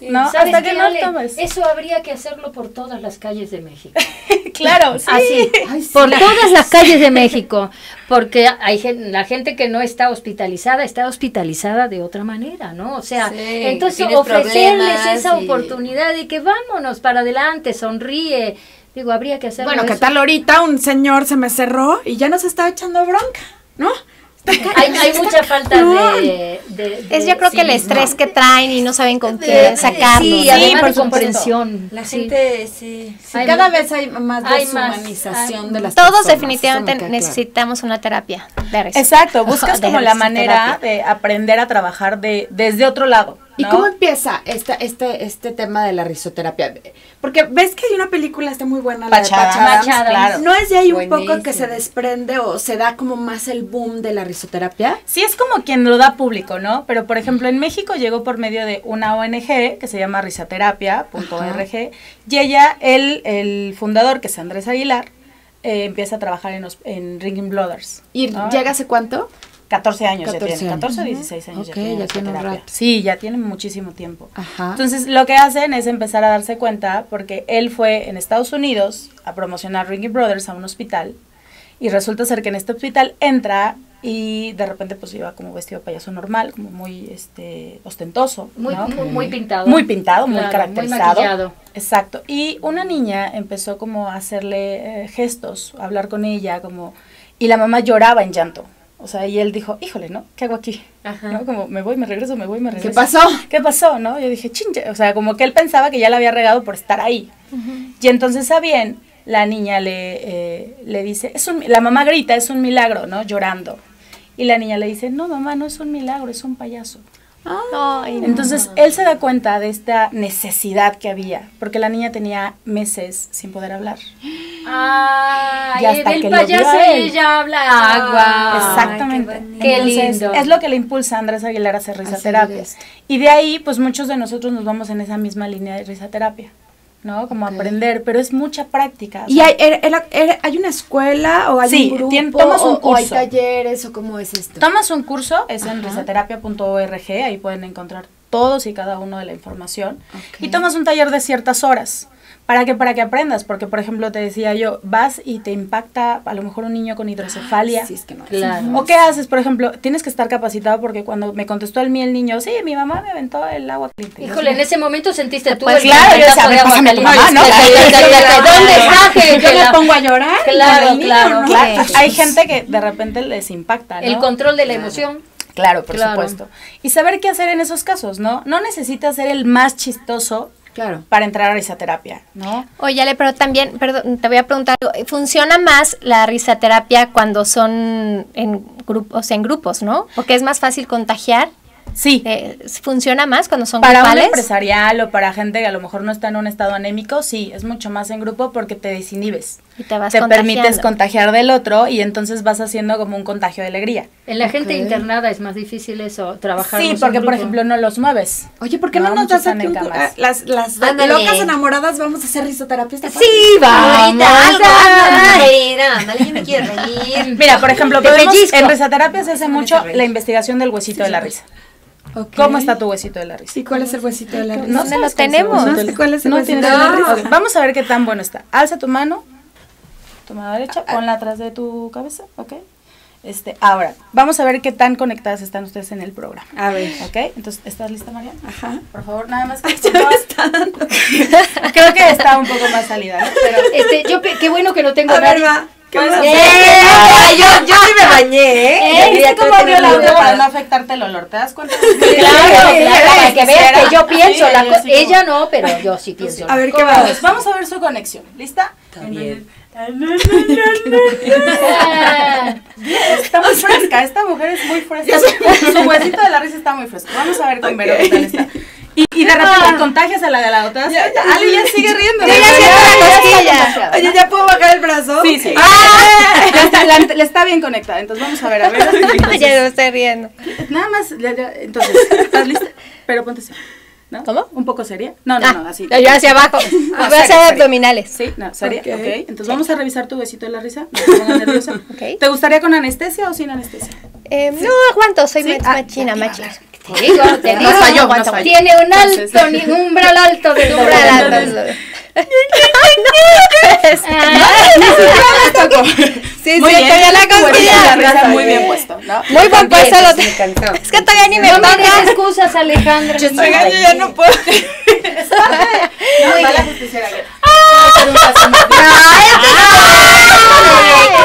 ¿no? ¿Sabes Hasta que no Ale? tomes. Eso habría que hacerlo por todas las calles de México. claro, sí. Así, por todas las calles de México, porque hay gen- la gente que no está hospitalizada está hospitalizada de otra manera, ¿no? O sea, Sí, entonces ofrecerles esa y- oportunidad de que vámonos para adelante, sonríe. Digo, habría que hacerlo. Bueno, ¿qué eso. tal ahorita un señor se me cerró y ya nos está echando bronca, ¿no? Hay, hay mucha falta de, de- de Es yo creo que el estrés que traen y no saben con qué sacarlo. Sí, por de comprensión. La gente, sí. Sí, Hay cada vez hay más hay más, deshumanización de las Todos personas, definitivamente claro. necesitamos una terapia. Exacto, buscas como la manera de aprender a trabajar de, desde otro lado. ¿Y ¿no? cómo empieza esta, este, este tema de la risoterapia? Porque ves que hay una película, está muy buena, la de claro. ¿No es de ahí un poco que se desprende o se da como más el boom de la risoterapia? Sí, es como quien lo da público, ¿no? Pero, por ejemplo, en México llegó por medio de una ONG que se llama risaterapia.org y ella, el, el fundador, que es Andrés Aguilar, eh, empieza a trabajar en, hos- en Ringing Brothers. ¿Y ¿no? llega hace cuánto? 14 años 14 ya tiene, años. 14 o 16 años ya tiene ya tiene un risoterapia. rato. Sí, ya tiene muchísimo tiempo. Ajá. Entonces, lo que hacen es empezar a darse cuenta, porque él fue en Estados Unidos a promocionar Ringing Brothers a un hospital, y resulta ser que en este hospital entra y de repente pues iba como vestido de payaso normal, como muy este ostentoso, Muy, ¿no? muy, muy pintado. muy pintado, muy caracterizado. Muy. Exacto. Y una niña empezó como a hacerle eh, gestos, a hablar con ella, como y la mamá lloraba en llanto. O sea, y él dijo, híjole, ¿no? ¿Qué hago aquí? ¿No? Como, me voy, me regreso, me voy, me regreso. ¿Qué pasó? ¿Qué pasó? ¿No? Yo dije, chinche. O sea, como que él pensaba que ya la había regado por estar ahí. Y entonces a bien, la niña le, eh, le dice, es un, la mamá grita, es un milagro, ¿no? Llorando. Y la niña le dice, no, mamá, no es un milagro, es un payaso. Ay, no. Entonces él se da cuenta de esta necesidad que había, porque la niña tenía meses sin poder hablar. Ah, Y hasta del que lo payaso vio a él. ella habla agua. Exactamente. Qué Entonces, lindo. Es lo que le impulsa a Andrés Aguilar a hacer risoterapia. Y de ahí, pues muchos de nosotros nos vamos en esa misma línea de risoterapia, ¿no? Como aprender, pero es mucha práctica. ¿Y hay, era- era- era- hay una escuela o hay Sí, un grupo tien- tomas un o, o hay curso. talleres o cómo es esto? Tomas un curso, es en risoterapia.org, ahí pueden encontrar todos y cada uno de la información. Y tomas un taller de ciertas horas. ¿Para que Para que aprendas, porque por ejemplo te decía yo, vas y te impacta a lo mejor un niño con hidrocefalia. Sí, es que no. Claro. ¿O qué haces? Por ejemplo, tienes que estar capacitado porque cuando me contestó el mí el niño, sí, mi mamá me aventó el agua caliente. Híjole, en ese momento sentiste tú Pues el claro, yo decía, cantazo a de agua caliente. mamá, ¿no? ¿Dónde está que Yo me pongo a llorar. Claro, claro. hay gente que de repente les impacta. El control de la emoción. Claro, por Claro. supuesto. Y saber qué hacer en esos casos, ¿no? No necesitas ser el más chistoso Claro. para entrar a risoterapia, ¿no? Oye, Ale, pero también, perdón, te voy a preguntar, algo. ¿funciona más la risoterapia cuando son en grupos, en grupos, no? Porque es más fácil contagiar. Sí. Eh, ¿Funciona más cuando son Para un grupales? empresarial o para gente que a lo mejor no está en un estado anémico, sí, es mucho más en grupo porque te desinhibes. Y te vas te permites contagiar del otro y entonces vas haciendo como un contagio de alegría. En la gente Ok. internada es más difícil eso, trabajar. Sí, porque por ejemplo no los mueves. Oye, ¿por qué No, no, nos das aquí un ah, las, las locas enamoradas vamos a hacer risoterapia? Sí, vamos. Ándale, yo me quiero reír. Mira, por ejemplo, en risoterapia se hace mucho la investigación del huesito de la risa. Ok. ¿Cómo está tu huesito de la risa? ¿Y cuál es el huesito de la risa? ¿Dónde sabes lo cuál es el tenemos? No sé cuál es el no huesito de la risa. risa. Ok, Vamos a ver qué tan bueno está. Alza tu mano, tu mano derecha, ponla atrás de tu cabeza, ¿ok? Este, ahora, vamos a ver qué tan conectadas están ustedes en el programa. A ver. ¿Ok? Entonces, ¿estás lista, María? Ajá. Por favor, nada más que por favor. Creo que está un poco más salida, ¿no? Pero Este, yo, qué bueno que no tengo A ver, va. ¿Qué Pues, a eh? Eh, yo, yo sí me bañé, ¿eh? ¿Eh? ¿Viste cómo abrió la boca para no afectarte el olor? ¿Te das cuenta? Claro, claro, para que veas que yo pienso. Sí, la yo sí como- ella no, pero yo sí pienso. A ver, ¿qué ¿Cómo va? ves? Vamos a ver su conexión. ¿Lista? bien. Ah, Está muy fresca, esta mujer es muy fresca. Su huesito de la risa está muy fresco. Vamos a ver con Vero qué tal está. Y, y de repente contagias a la de la otra. Ale ya sigue riendo. Ya la cosquilla. Oye, ¿ya puedo bajar el brazo? Sí, sí. Ya está, la- le está bien conectada. Entonces vamos a ver, a ver. Entonces, ya me estoy riendo. Nada más, ya- ya, entonces, ¿estás lista? Pero ponte seria. ¿No? ¿Cómo? Un poco seria. No, no, Ah, no, así. Yo hacia abajo. Voy a hacer abdominales. Sí, no, seria, Ok. ok. Entonces vamos a revisar tu besito de la risa. No te pongas nerviosa. Ok. ¿Te gustaría con anestesia o sin anestesia? Eh, no aguanto, soy Sí. Ah, machina, te machina. te digo, te Nos digo. falló, aguanta, nos falló. Tiene un alto, Entonces- ni- un umbral alto de Umbral alto. Sí, Muy sí, bien, todavía la risa muy bien puesto, ¿no? Muy buen puesto. Es que todavía ni me No me excusas, Alejandra. Yo ya no puedo. No, va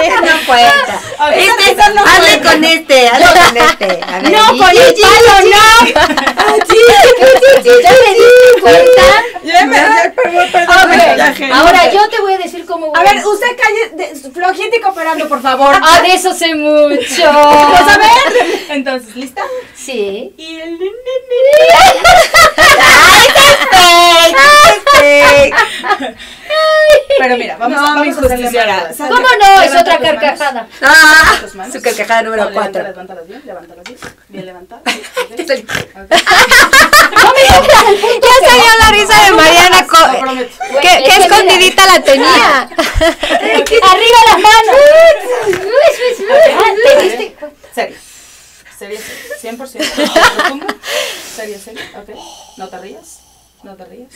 la justiciera. que- Este no cuenta. Este, hazle con este, hazle con este. A ver, No, con el palo, no. ¿Ya te diste cuenta? Ya me perdón, perdón. la gente. Ahora yo te voy a decir cómo voy A ver, usted calle, flojita y cooperando, por favor. Ah, de eso sé mucho. Pues a ver. Entonces, ¿lista? Sí. Y el Pero mira, vamos, No, vamos a hacerle más. ¿Cómo no? Es otra carcajada. Ah, su carcajada número No, levanta- 4. Levántalas bien, levántalas bien. Bien levantadas. Ya salió la risa de Mariana. Lo co- prometo. ¿Qué, Es qué que escondidita la tenía? Arriba las manos. Ah. Serio. Serio, serio. 100%. Profundo. Serio, serio. Ok. No te rías. No te rías.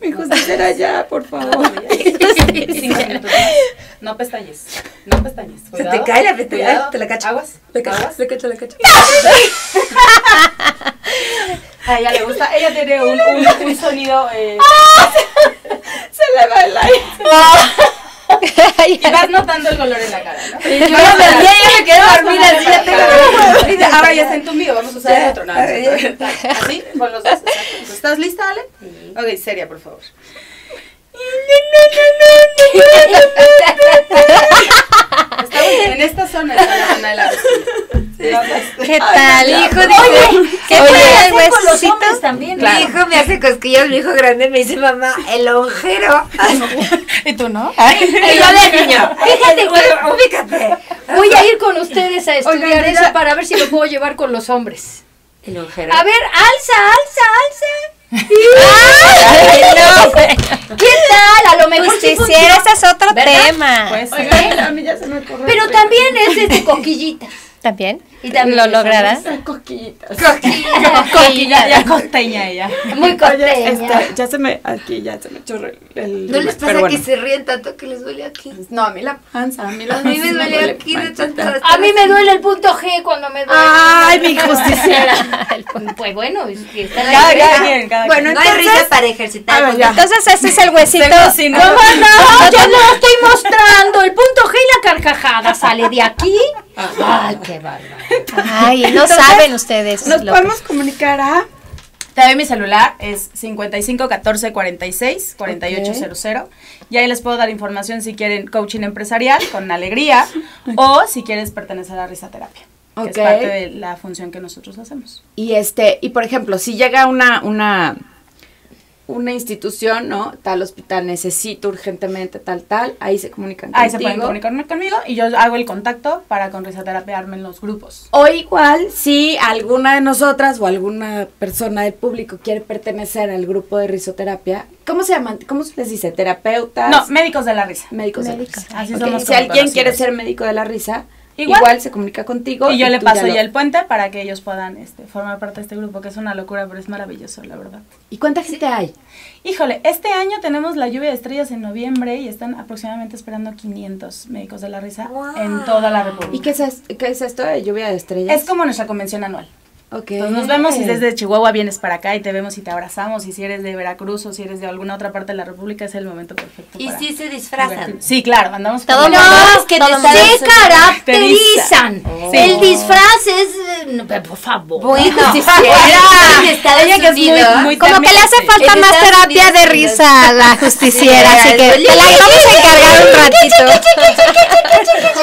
Mi justiciera ya, por favor. No pestañes. No pestañes. Se te cae la pestaña. Te la cacho. Aguas. Le cacho, le cacho, le cacho. A ella le gusta. Ella tiene un, un, un sonido. Eh, Se le va el aire. y vas notando el color en la cara, ¿no? Yo ya me ría, ya me quedé dormida. así ya tengo- Ahora ya está entumbido, vamos a usar el otro. No. Así, con los dos. ¿Estás lista, Ale? Ok, seria, por favor. Estamos en esta zona está la zona de la. ¿Qué tal? hijo Oye, ¿Qué ¿qué puede tal el huesito? también? Mi hijo me hace cosquillas, mi hijo grande me dice, mamá, el ojero. ¿Y tú no? Y yo de niño, fíjate, güey, ubícate. Voy a ir con ustedes a estudiar Oigan, eso para ver si lo puedo llevar con los hombres. El ojero. A ver, alza, alza, alza. ¿Qué tal? A lo mejor sí Justiciera, ese es otro ¿Verdad? tema. Pues, Oigan, a mí ya se me. Pero también es desde cosquillitas. ¿También? Y también ¿Lo lograrás? Son cosquillitas. ya, ya costeña ella. Muy Oye, costeña. este, ya se me, aquí ya se me chorró el, el ¿No les pasa bueno. que se ríen tanto que les duele aquí? No, a mí la panza, a mí la A mí me duele aquí de tanto. A mí me duele el punto G cuando me duele. Ay, mi justiciera. Pues bueno, es que está Cada, la cada quien, cada Bueno, No hay entonces- risa para ejercitar. Ver, ya. Entonces ese es el huesito. Sí, no. No, no, yo no lo estoy mostrando. El punto G y la carcajada sale de aquí. Ay, qué bárbaro. Ay, no saben ustedes. Nos lo podemos comunicar a Te doy mi celular, es 55 14 46 4800. Y ahí les puedo dar información si quieren coaching empresarial con alegría o si quieres pertenecer a risaterapia, que Ok. es parte de la función que nosotros hacemos. Y este, y por ejemplo, si llega una, una, una institución, ¿no? Tal hospital necesito urgentemente tal, tal, ahí se comunican Ahí se pueden comunicar conmigo y yo hago el contacto para con risaterapia armen los grupos. O igual, si alguna de nosotras o alguna persona del público quiere pertenecer al grupo de risoterapia, ¿cómo se llaman? ¿Cómo se les dice? ¿Terapeutas? No, médicos de la risa. médicos, de la risa. Así Ok, somos Si alguien quiere ser médico de la risa, Igual. igual, se comunica contigo. Y yo le paso lo- ya el puente para que ellos puedan este, formar parte de este grupo, que es una locura, pero es maravilloso, la verdad. ¿Y cuánta gente hay? Híjole, este año tenemos la lluvia de estrellas en noviembre y están aproximadamente esperando 500 médicos de la risa en toda la República. ¿Y qué es- qué es esto de lluvia de estrellas? Es como nuestra convención anual. Ok. Entonces nos vemos y desde Chihuahua vienes para acá y te vemos y te abrazamos. Y si eres de Veracruz o si eres de alguna otra parte de la República, es el momento perfecto. Y para sí se disfrazan. divertirnos. Sí, claro, andamos Todo con- mundo. No, es que Todo te se caracterizan. Sí. El disfraz es. no, por favor. Bueno, en Estados Ella que es muy- muy Como que le hace falta más terapia de risa a la justiciera, Sí, así que te la vamos a encargar un ratito.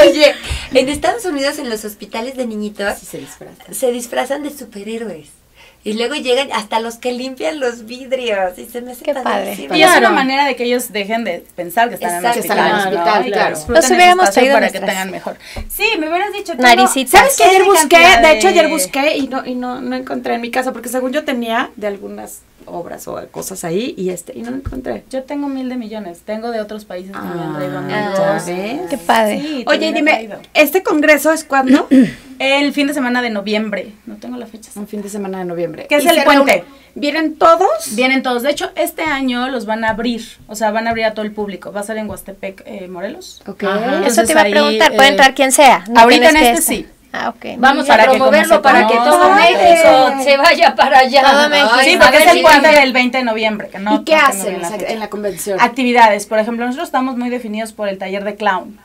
Oye, en Estados Unidos en los hospitales de niñitos se disfrazan. se disfrazan de superhéroes. Y luego llegan hasta los que limpian los vidrios. Y se me hace Qué padre. Y es una Claro. manera de que ellos dejen de pensar que están en Exacto. Que en el hospital. Y claro. disfruten Nos hubiéramos traído para que tengan mejor. Sí, me hubieras dicho. Naricitas. ¿Sabes que ayer busqué? De hecho, ayer busqué y no y no, no encontré en mi casa porque según yo tenía de algunas obras o cosas ahí y este y no lo encontré. Yo tengo mil de millones. Tengo de otros países que me han traído Ah. Qué padre. Sí, Oye, dime. ¿este congreso es cuándo? El fin de semana de noviembre. No tengo la fecha. Un fin de semana de noviembre. Que es el puente. ¿Vienen todos? Vienen todos. De hecho, este año los van a abrir. O sea, van a abrir a todo el público. Va a ser en Huastepec, eh, Morelos. Ok. Eso Entonces te iba a preguntar, puede eh, entrar quien sea. no ahorita en este sí. Ah, ok. Vamos Para a promoverlo para que todo. México se vaya para allá. Todo México. Sí, porque es el puente del 20 de noviembre. Que no, ¿Y qué hacen en la convención? Actividades. Por ejemplo, nosotros estamos muy definidos por el taller de clown.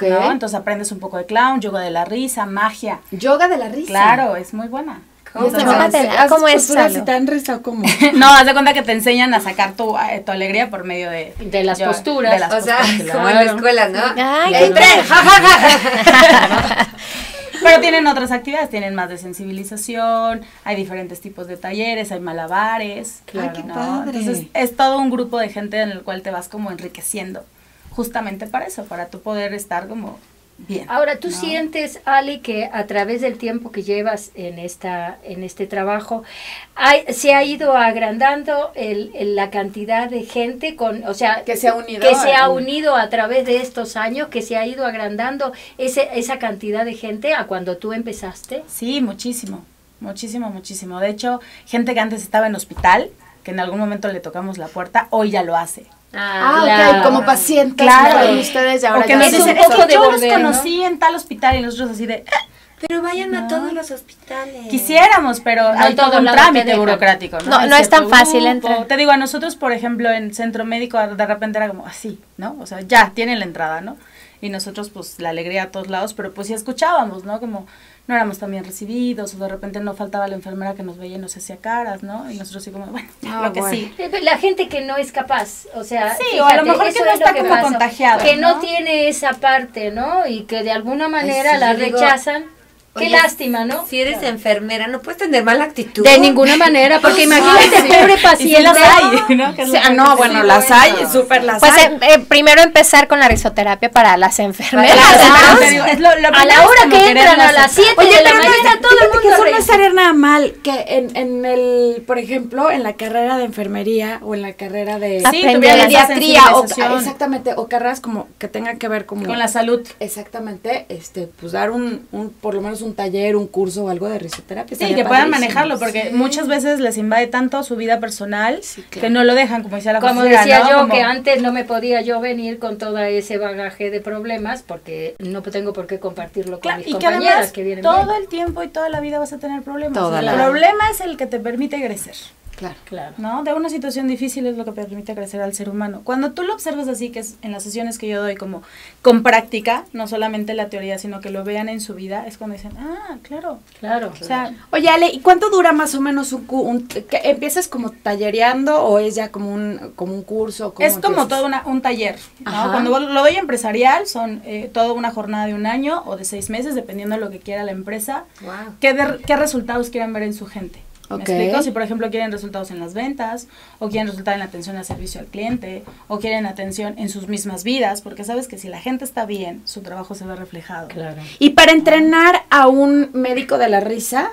¿No? Entonces aprendes un poco de clown, yoga de la risa, magia. Yoga de la risa. Claro, es muy buena. ¿Cómo, Yoga de la- ¿Haces ¿cómo es, tan risa o cómo? No, haz de cuenta que te enseñan a sacar tu, eh, tu alegría por medio de... De las yoga, posturas. de las O sea, posturas. como en la escuela, ¿no? Ay, Y ahí qué tres. Pero tienen otras actividades, tienen más de sensibilización, hay diferentes tipos de talleres, hay malabares. Claro. Ay, qué ¿no? padre. Entonces es todo un grupo de gente en el cual te vas como enriqueciendo, justamente para eso, para tú poder estar como bien. Ahora, ¿tú ¿no? sientes, Ali, que a través del tiempo que llevas en esta en este trabajo, hay- se ha ido agrandando el, el- la cantidad de gente con, o sea, Que se ha unido que se ha unido a través de estos años, que se ha ido agrandando ese, esa cantidad de gente a cuando tú empezaste? Sí, muchísimo, muchísimo, muchísimo. De hecho, gente que antes estaba en hospital, que en algún momento le tocamos la puerta, hoy ya lo hace. Ah, claro. ok, como pacientes Claro. ustedes y ahora o que ya nos es un dicen, es poco que de yo volver, los ¿no? conocí en tal hospital y nosotros así de, "Ah, Pero vayan a todos los hospitales. Quisiéramos, pero No hay todo un trámite burocrático, ¿no? No, es tan fácil entrar. Te digo, a nosotros, por ejemplo, en centro médico, de repente era como así, ¿no? O sea, ya, tienen la entrada, ¿no? Y nosotros, pues, la alegría a todos lados, pero pues sí escuchábamos, ¿no? Como no éramos tan bien recibidos, o de repente no faltaba la enfermera que nos veía y nos hacía caras, ¿no? Y nosotros así como, bueno, Ah, lo que bueno. sí. Eh, La gente que no es capaz, o sea, Sí, o a lo mejor que no está como contagiado, que no ¿no? tiene esa parte, ¿no? Y que de alguna manera sí, la digo, rechazan. Qué Oye, lástima, ¿no? Si eres enfermera, no puedes tener mala actitud. De ninguna manera, porque imagínate, pobre Y sí paciente. las hay, ¿no? Que ah, que no, sí, bueno, las hay, súper las Pues hay. eh, eh, primero empezar con la risoterapia para las enfermeras. ¿no? te digo, es lo- lo A la hora que entran a las aceptar. 7 de la mañana, todo el que mundo eso no estaría nada mal que en, en el, por ejemplo, en la carrera de enfermería o en la carrera de Sí, pediatría o exactamente o carreras como que tengan que ver como con la salud. exactamente este pues dar un, un por lo menos un taller un curso o algo de risoterapia Sí, que puedan padrísimo. manejarlo, porque muchas veces les invade tanto su vida personal Sí, claro. que no lo dejan, como decía la Como decía ¿no? yo, Como- que antes no me podía yo venir con todo ese bagaje de problemas, porque no tengo por qué compartirlo con Claro, mis y que compañeras además que vienen todo bien. el tiempo y toda la vida vas a tener problemas. Toda el la vida. problema es el que te permite crecer. Claro Claro. ¿no? De una situación difícil es lo que permite crecer al ser humano. Cuando tú lo observas así, que es en las sesiones que yo doy como con práctica, no solamente la teoría, sino que lo vean en su vida, es cuando dicen, ah, claro. Claro. O sea, Oye, Ale, ¿y cuánto dura más o menos un, cu- un que empiezas como tallereando o es ya como un como un curso? ¿Cómo es como empiezas? todo una, un taller. ¿no? Ajá. Cuando lo doy empresarial, son eh, toda una jornada de un año o de seis meses, dependiendo de lo que quiera la empresa. Wow. ¿Qué, de- qué resultados quieren ver en su gente? ¿Me explico? Si, por ejemplo, quieren resultados en las ventas, o quieren resultados en la atención al servicio al cliente, o quieren atención en sus mismas vidas, porque sabes que si la gente está bien, su trabajo se ve reflejado. Claro. Y para entrenar a un médico de la risa,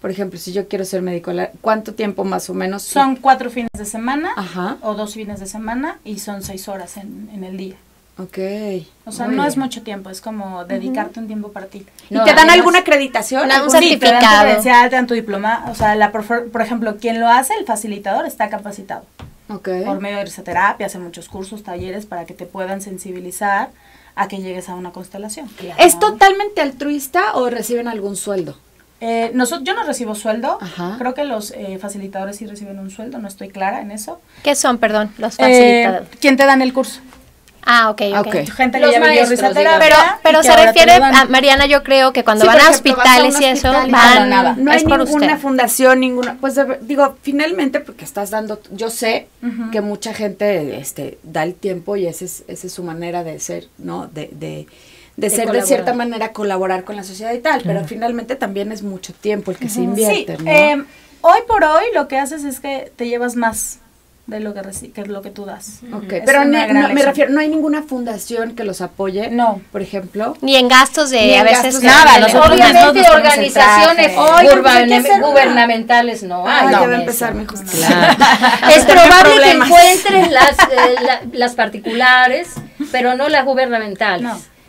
por ejemplo, si yo quiero ser médico, ¿cuánto tiempo más o menos? Son cuatro fines de semana, Ajá. o dos fines de semana, y son seis horas en, en el día. Ok. O sea, Muy no es mucho tiempo, es como dedicarte un tiempo para ti. ¿Y te dan alguna acreditación? ¿Algún- Sí, te dan tu certificado. credencial, te dan tu diploma. O sea, la profe- por ejemplo, quien lo hace, el facilitador, está capacitado. Ok. Por medio de risoterapia, hace muchos cursos, talleres para que te puedan sensibilizar a que llegues a una constelación. ¿Es totalmente altruista o reciben algún sueldo? Eh, noso- yo no recibo sueldo. Ajá. Creo que los eh, facilitadores sí reciben un sueldo, no estoy clara en eso. ¿Qué son, perdón, los Eh, facilitadores? ¿Quién te dan el curso? Ah, ok, ok. ok. Gente Los que ya vivió maestros, risoterapia. Pero, pero se refiere a Mariana, yo creo que cuando Sí, van a ejemplo, hospitales y eso, hospital van, nada, No es hay por ninguna usted. fundación, ninguna, pues de- digo, finalmente porque estás dando, yo sé que mucha gente este da el tiempo y esa es, esa es su manera de ser, ¿no? De, de, de ser de cierta manera colaborar con la sociedad y tal, pero finalmente también es mucho tiempo el que se invierte, Sí, ¿no? eh, hoy por hoy lo que haces es que te llevas más de lo que, que lo que tú das. Ok, Es pero no, me refiero, no hay ninguna fundación que los apoye, No. por ejemplo. Ni en gastos de, Ni en a veces... de- Nada, mismos Obviamente nos organizaciones traje. Gubernamentales no Ah, ya va a eso. empezar mi justicia. Es probable que encuentres las, eh, la- las particulares, pero no las gubernamentales.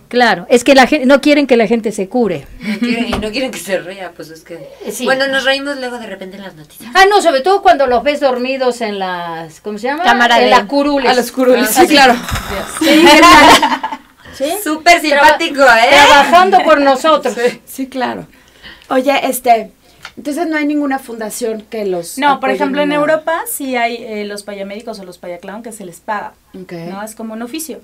Claro, es que la gente, no quieren que la gente se cure. No quieren- y no quieren que se ría, pues es que... Sí. Bueno, nos reímos luego de repente en las noticias. Ah, no, sobre todo cuando los ves dormidos en las, ¿cómo se llama? Cámara en de- las curules. A los curules, Ah, sí, claro. Súper simpático, ¿eh? Trabajando por nosotros. Sí, claro. Oye, este, entonces no hay ninguna fundación que los No, por ejemplo, en. Europa sí hay eh, los payamédicos o los payaclown que se les paga, Ok. ¿no? Es como un oficio.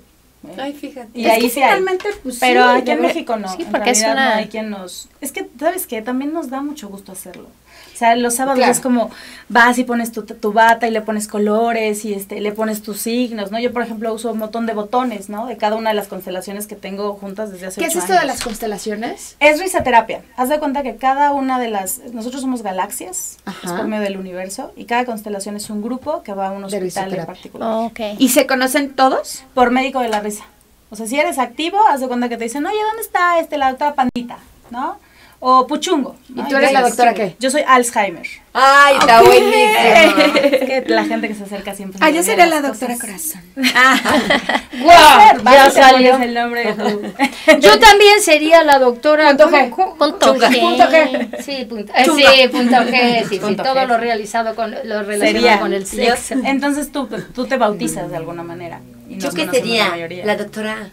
¿Eh? Ay, fíjate. Y Es ahí sí hay. finalmente, pues, Pero sí, aquí en México no. Sí, en porque es una- no hay quien nos... Es que, ¿sabes qué? También nos da mucho gusto hacerlo. O sea, los sábados Claro. es como vas y pones tu, tu bata y le pones colores y este le pones tus signos, ¿no? Yo, por ejemplo, uso un montón de botones, ¿no? De cada una de las constelaciones que tengo juntas desde hace ¿Qué es esto de las constelaciones? Es risoterapia. Haz de cuenta que cada una de las... Nosotros somos galaxias, Ajá. es por medio del universo, y cada constelación es un grupo que va a un De hospital en particular. Oh. ¿Y se conocen todos? Por médico de la risa. O sea, si eres activo, haz de cuenta que te dicen, oye, ¿dónde está este, la doctora Pandita? ¿No? O Puchungo. ¿Y tú eres la yo- doctora qué? Yo soy Alzheimer. Ay, está buenísimo. es que la gente que se acerca siempre. Ah, yo sería la doctora cosas. Corazón. ¡Guau! Vas Ya salió. el nombre de tu- Yo también sería la doctora. Punto G. Punto G. Punto G. Sí, punto, eh, sí, punto G. Sí, sí, Punto todo G. lo realizado con lo relacionado Sería. con el sexo. entonces tú, tú te bautizas de alguna manera. y ¿Yo qué la sería? La doctora...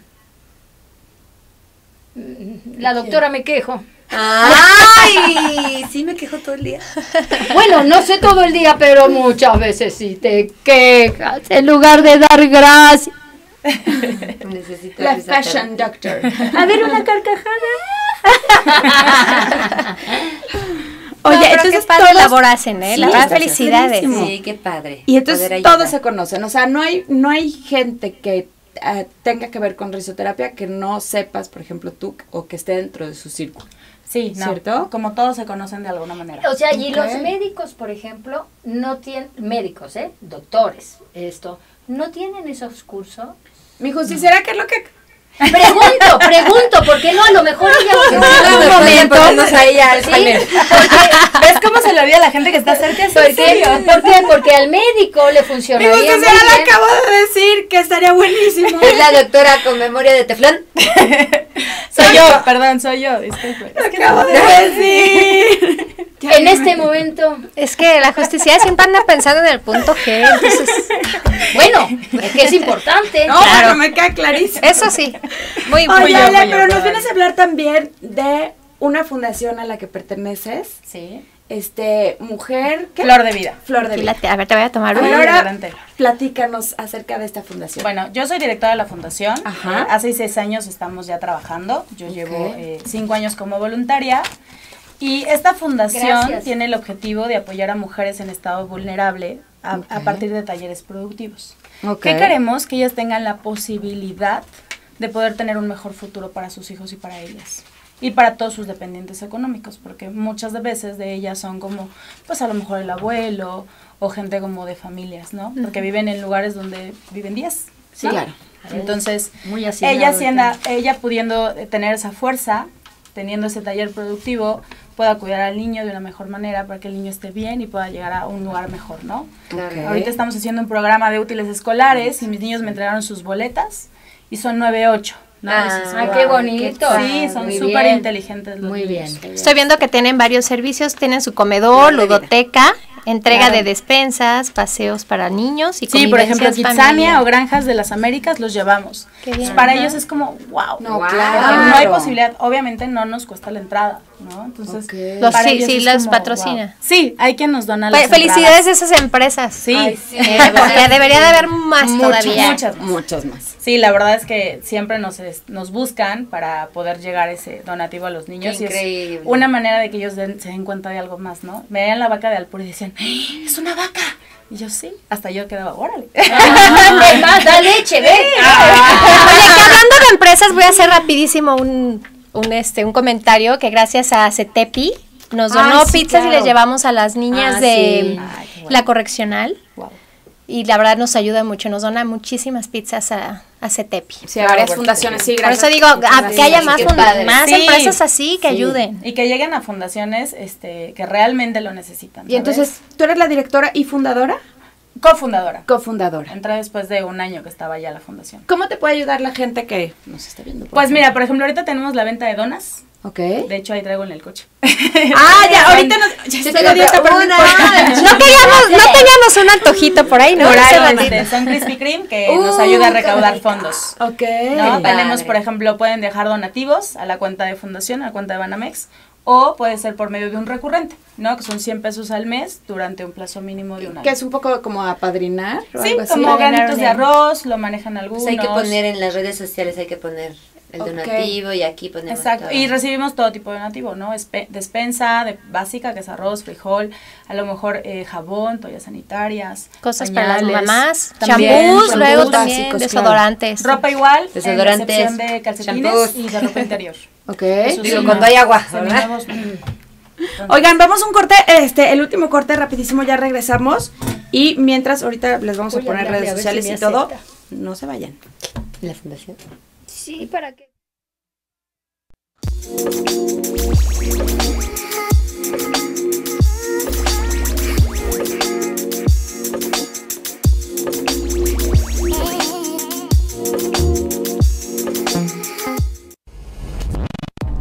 La doctora me quejo. ¡Ay! Sí me quejo todo el día. Bueno, no sé todo el día, pero muchas veces sí te quejas en lugar de dar gracias. Necesito La fashion doctor. A ver, una carcajada. Oye, No, entonces qué padre todos- labor hacen, ¿eh? Sí, la verdad, felicidades. Sí, qué padre. Y entonces todos se conocen, o sea, no hay no hay gente que eh, tenga que ver con risoterapia que no sepas, por ejemplo, tú o que esté dentro de su círculo. Sí, no. ¿Cierto? Como todos se conocen de alguna manera. O sea, y los médicos, por ejemplo, no tienen, médicos, ¿eh? Doctores, esto, no tienen esos cursos. Mi justiciera, ¿qué es lo que Pregunto, pregunto, porque no, a lo mejor ella Sí, en no, algún después de momento. ponernos ahí al ¿sí? Alzheimer. ¿Ves cómo se le olvida a la gente que está cerca? ¿Es ¿Por qué? serio? ¿Por qué? Porque al médico le Mi funcionaría muy justiciera le bien. acabo de decir que estaría buenísimo. Es la doctora con memoria de teflón. Soy yo, perdón, soy yo, disculpe. Que acabo de decir. En este momento, Es que la justicia siempre anda pensando en el punto G, entonces, bueno, es que es importante. No, pero me queda clarísimo. eso sí, muy, muy Oye, pero nos vienes a hablar también de una fundación a la que perteneces. Sí. Este, mujer. ¿qué? Flor de vida. Flor de vida. A ver, te voy a tomar una. Ahora, platícanos acerca de esta fundación. Bueno, yo soy directora de la fundación. Ajá. Eh, hace seis años estamos ya trabajando. Yo llevo eh, cinco años como voluntaria. Y esta fundación Gracias. tiene el objetivo de apoyar a mujeres en estado vulnerable a, partir de talleres productivos. Ok. ¿Qué queremos? Que ellas tengan la posibilidad de poder tener un mejor futuro para sus hijos y para ellas. Y para todos sus dependientes económicos, porque muchas de veces de ellas son como, pues a lo mejor el abuelo o gente como de familias, ¿no? Porque viven en lugares donde viven 10. Sí, claro. Entonces, Muy ella, el siendo, ella pudiendo tener esa fuerza, teniendo ese taller productivo, pueda cuidar al niño de una mejor manera para que el niño esté bien y pueda llegar a un lugar mejor, ¿no? Ok. Ahorita estamos haciendo un programa de útiles escolares y mis niños me entregaron sus boletas y son 9-8. ¿No? Ah, Dices, Ah, "Wow, qué bonito. Sí, son Muy súper bien. inteligentes los Muy niños. bien. Estoy viendo que tienen varios servicios, tienen su comedor, ludoteca, entrega Claro. de despensas, paseos para niños y Sí, por ejemplo, Kitsania o Granjas de las Américas los llevamos. Qué bien. Para ellos es como, wow. No, Wow. claro. No hay posibilidad, obviamente no nos cuesta la entrada, ¿no? Entonces, Ok. Los- para sí, ellos sí, los como, patrocina. wow. Sí, hay quien nos dona Fe- las Felicidades a esas empresas. Sí, Eh, porque debería de haber más Muchas, todavía. muchas más. Muchas más. Sí, la verdad es que siempre nos, es- nos buscan para poder llegar ese donativo a los niños. Qué y es una manera de que ellos den- se den cuenta de algo más, ¿no? Me veían la vaca de Alpura y decían, ¡Ah, ¡es una vaca! Y yo, sí, hasta yo quedaba, órale. Más, da leche, ve. Oye, que hablando de empresas, voy a hacer rapidísimo un, un, este, un comentario que gracias a CETEPI nos donó Ay, sí, pizzas y les llevamos a las niñas Ah, de sí. Ay, qué bueno. la correccional. Wow. Y la verdad nos ayuda mucho, nos dona muchísimas pizzas a, a CETEPI. Sí, hay varias fundaciones, sí, Por gracias. eso digo, a- que haya más, más Sí, empresas así que sí. ayuden. Y que lleguen a fundaciones este, que realmente lo necesitan. Y entonces, ¿tú eres la directora y fundadora? cofundadora. Cofundadora. Entré después de un año que estaba ya la fundación. ¿Cómo te puede ayudar la gente que nos está viendo? por Pues ejemplo? mira, por ejemplo, ahorita tenemos la venta de donas. Ok. De hecho, ahí traigo en el coche. Ah, ya, ahorita nos. Ya Sí, estoy dieta, pero no una. No teníamos, no teníamos un antojito por ahí, ¿no? Por ahí, son Krispy Kreme que Uh, nos ayuda a recaudar fondos. Ok. ¿no? Tenemos, por ejemplo, pueden dejar donativos a la cuenta de fundación, a la cuenta de Banamex, o puede ser por medio de un recurrente, ¿no? Que son 100 pesos al mes durante un plazo mínimo de un año. Que es un poco como apadrinar. o Sí, algo así. como granitos de arroz, lo manejan algunos. Pues hay que poner en las redes sociales, hay que poner el donativo y aquí ponemos Exacto, todo. y recibimos todo tipo de donativo, ¿no? Espe- despensa de básica, que es arroz, frijol, a lo mejor eh, jabón, toallas sanitarias, Cosas para las pañales, mamás, champús, luego básicos, también claro. desodorantes. ropa igual, en Desodorantes, excepción de calcetines champús. y de ropa interior. Ok. Eso Digo, sí, cuando no. hay agua. Oigan, vamos a un corte, este, el último corte, rapidísimo, ya regresamos. Y mientras, ahorita les vamos a Voy a poner redes a sociales si y todo. No se vayan. La fundación. Sí, para que.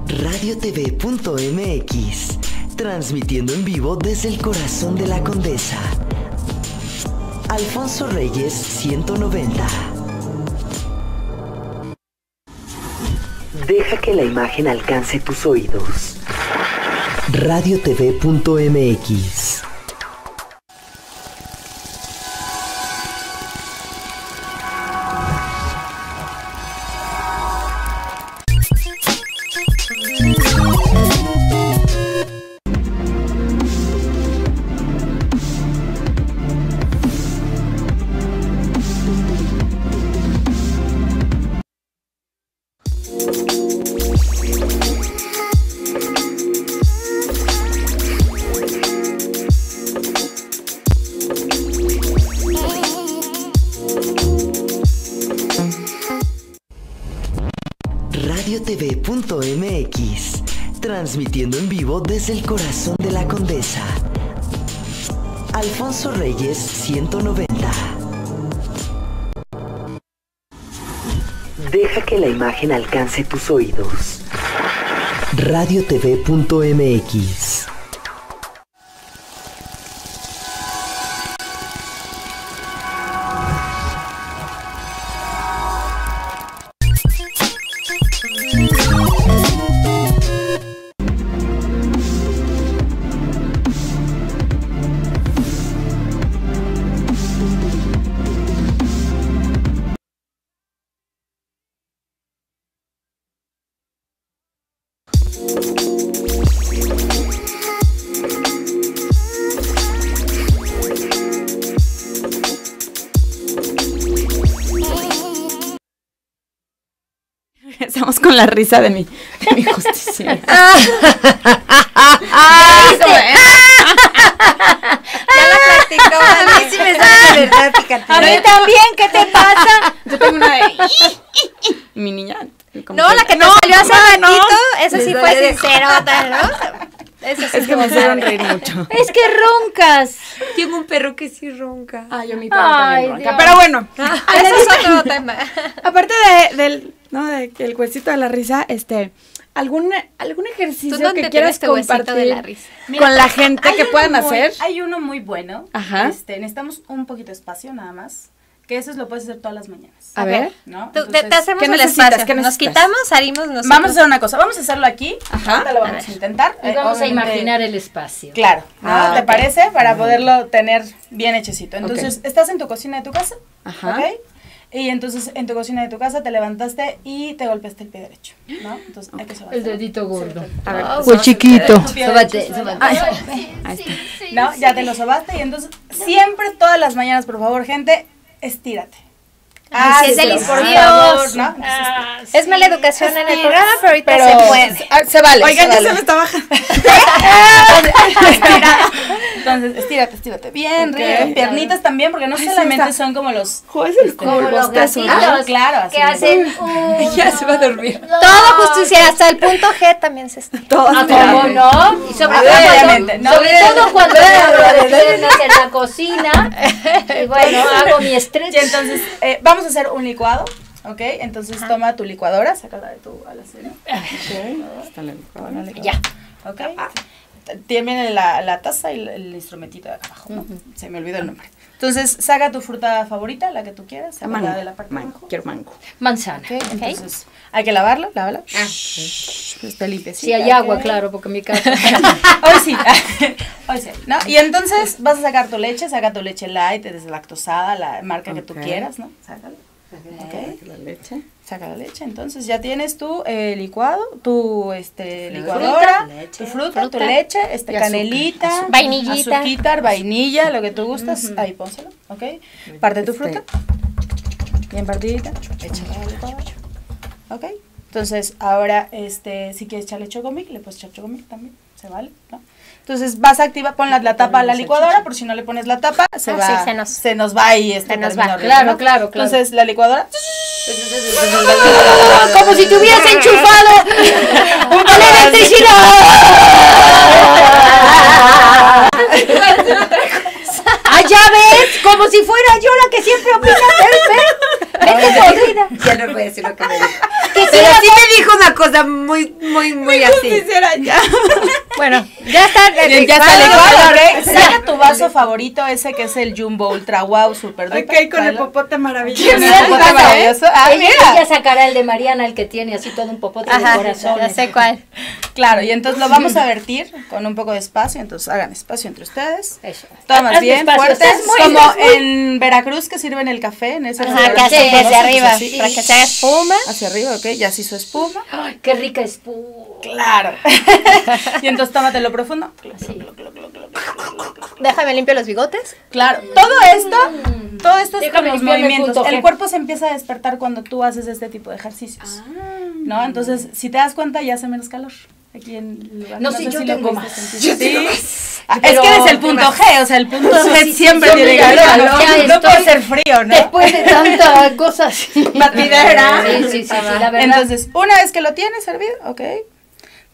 radiotv.mx, transmitiendo en vivo desde el corazón de la condesa. Alfonso Reyes 190. Deja que la imagen alcance tus oídos. radiotv.mx. alcance tus oídos. radiotv.mx. Con la risa de mi, de mi justicia. Ya la practicó. A mí sí me sale de verdad, fíjate. A mí también, ¿qué te pasa? Yo tengo una de. Mi niña. No, la que te salió hace no, ratito, no. esa sí fue sincerota, ¿no? Sí Es que me hicieron reír mucho. Es que roncas. Tengo un perro que sí ronca. Ay, yo mi perro Ay, también ronca. Dios. Pero bueno, Ese es otro tema. aparte de, del, ¿no? De que el huesito de la risa, este, algún, algún ejercicio ¿Tú dónde que quieras huesito compartir de la risa? con la gente que puedan muy- hacer. Hay uno muy bueno. Ajá. Este, necesitamos un poquito de espacio nada más. Que eso lo puedes hacer todas las mañanas. A ver. ¿no? Tú- te, te Entonces, hacemos ¿qué el necesitas? espacio. ¿Qué Nos quitamos, salimos nosotros. Vamos a hacer una cosa. Vamos a hacerlo aquí. Ajá. Ahorita lo vamos a, intentar. Y Eh, vamos a obviamente- imaginar el espacio. Claro, ¿no? Ah, ¿Te ok. parece? Para poderlo tener bien hechecito. Entonces, Ok. estás en tu cocina de tu casa, Ajá. ¿ok? Y entonces en tu cocina de tu casa te levantaste y te golpeaste el pie derecho, ¿no? Entonces hay que sobar. El dedito gordo. A ver. Oh, Fue chiquito. Derecho, sóbate. Ahí está. ¿No? Ya te lo sobaste y entonces siempre todas las mañanas, por favor, gente, estírate. Ay, sí, es por favor, ¿no? Entonces, Es mala educación en el programa, pero ahorita Pero- se puede. Ah, se vale. Oigan, se ya vale. se me está bajando. Entonces, estírate, estírate bien, Ok. rico. Piernitas también, porque no Ay, solamente está. son como los... Jueves el Como los gatitos Claro, así que es. hacen Ya se va a dormir. Todo justiciera, hasta el punto G también se estira. Todos Ah, ¿cómo no? Y sobre todo Obviamente, cuando, no. sobre todo cuando en la cocina. Y bueno, hago mi stretch. Y entonces, eh, vamos a hacer un licuado, ¿ok? Entonces, toma tu licuadora, sácala de tu alacena. Está la licuadora. Una licuadora, ¿Ok? Tiene la, la taza y el, el instrumentito de acá abajo, ¿no? Se me olvidó el nombre. Entonces, saca tu fruta favorita, la que tú quieras, Mango. de la parte de Mango. abajo. Quiero mango. Manzana. Ok, entonces, hay que lavarla, lávala. Está limpiecita. Si hay agua, claro, porque en mi casa. Hoy sí, hoy sí, ¿no? Y entonces vas a sacar tu leche, saca tu leche light, deslactosada, la marca que tú quieras, ¿no? Sácala. Ok. La leche. Saca la leche, entonces ya tienes tu eh, licuado, tu este Fruta, licuadora, leche. tu fruta, tu leche, este azúcar. canelita, Azúcar. Vainillita. azuquitar, vainilla, lo que tú gustas, ahí pónselo, ¿ok? Parte tu Este- fruta, bien partidita, échala a la licuadora, ¿ok? Entonces ahora, este, si quieres echarle chocomic, le puedes echar chocomic también, se vale, ¿no? Entonces vas a activar, pon la, la tapa a la licuadora, por si no le pones la tapa, se Ah, va, sí, se nos- se nos va y este se nos va. Claro, claro, claro. Entonces la licuadora, Como si te hubiese enchufado un electricidad. Ya ves, como si fuera yo la que siempre opina Vete podrida. Ya no voy a decir lo que me dijo. Pero sí, me dijo una cosa muy, muy, muy así. Quisiera ya. Bueno, ya está. Ya está. Saca tu vaso favorito, ese que es el Jumbo Ultra Wow Super Duper. Ok, con el popote Con maravilloso. el popote maravilloso. Ah, ella, mira. ella sacará el de Mariana, el que tiene así todo un popote de Ajá, corazón. ya sé cuál. Claro, y entonces lo vamos a vertir con un poco de espacio, entonces hagan espacio entre ustedes. Eso. Tomas Haz bien fuerte, muy- como muy- en Veracruz que sirven el café, en ese Ajá, que hace famoso, desde arriba, así, para que se haga espuma. Hacia arriba, ok, ya se hizo espuma. Ay, qué rica espuma. Claro. y entonces tómatelo profundo. Sí. Déjame limpio los bigotes. Claro, todo esto, todo esto es Déjame con los el movimientos. punto El cuerpo se empieza a despertar cuando tú haces este tipo de ejercicios. ¿No? Entonces, si te das cuenta, ya hace menos calor. Aquí en lugar. No, sí, yo si tengo más. pudiste sentir. ¿Sí? Ah, es que eres el punto G, o sea, el punto G sí, sí, siempre yo tiene calor. ¿no? No puede ser frío, ¿no? Después de tanta cosa así. Batidera. Sí, sí, sí, la verdad. Entonces, una vez que lo tienes servido, ok,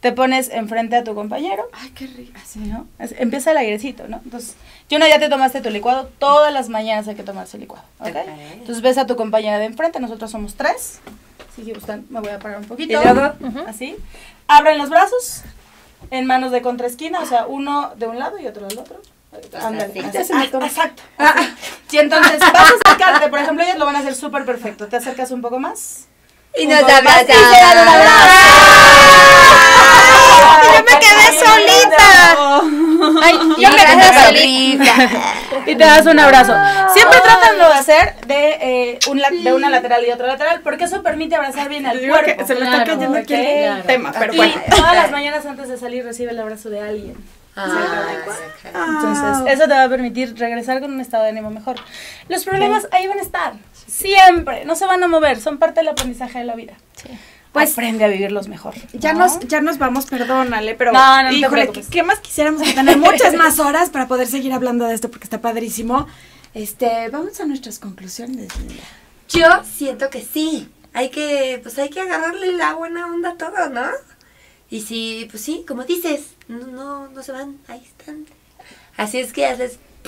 te pones enfrente a tu compañero. Ay, qué rico. Así, ¿no? Empieza el airecito, ¿no? Entonces, yo no ya te tomaste tu licuado, todas las mañanas hay que tomarse el licuado, ¿ok? Entonces ves a tu compañera de enfrente, nosotros somos tres. Si gustan, me voy a parar un poquito. ¿Y luego? Así. Abren los brazos en manos de contraesquina, o sea, uno de un lado y otro del otro. Ándale, así. Ah, exacto. así. Y entonces vas a acercarte, por ejemplo, ellas lo van a hacer súper perfecto. Te acercas un poco más. Y nos y se abrazamos. dan un abrazo. Yo me quedé solita. Ay, yo me quedé solita. Y te das un abrazo. Siempre tratando de hacer de, eh, un la- de una lateral y otra lateral, porque eso permite abrazar bien al cuerpo. que se me está Claro, cayendo aquí el Claro. tema, pero y bueno. todas las mañanas antes de salir recibe el abrazo de alguien. Entonces, Ah. eso te va a permitir regresar con un estado de ánimo mejor. Los problemas ahí van a estar. Siempre. No se van a mover. Son parte del aprendizaje de la vida. Pues aprende a vivirlos mejor. Ya ¿no? nos, ya nos vamos, perdónale, pero No, no, híjole, ¿qué, más quisiéramos que tener muchas más horas para poder seguir hablando de esto porque está padrísimo. Este, vamos a nuestras conclusiones. Linda. Yo siento que sí. Hay que, pues hay que agarrarle la buena onda a todo, ¿no? Y si, pues sí, como dices, no, no, no se van, ahí están. Así es que haces.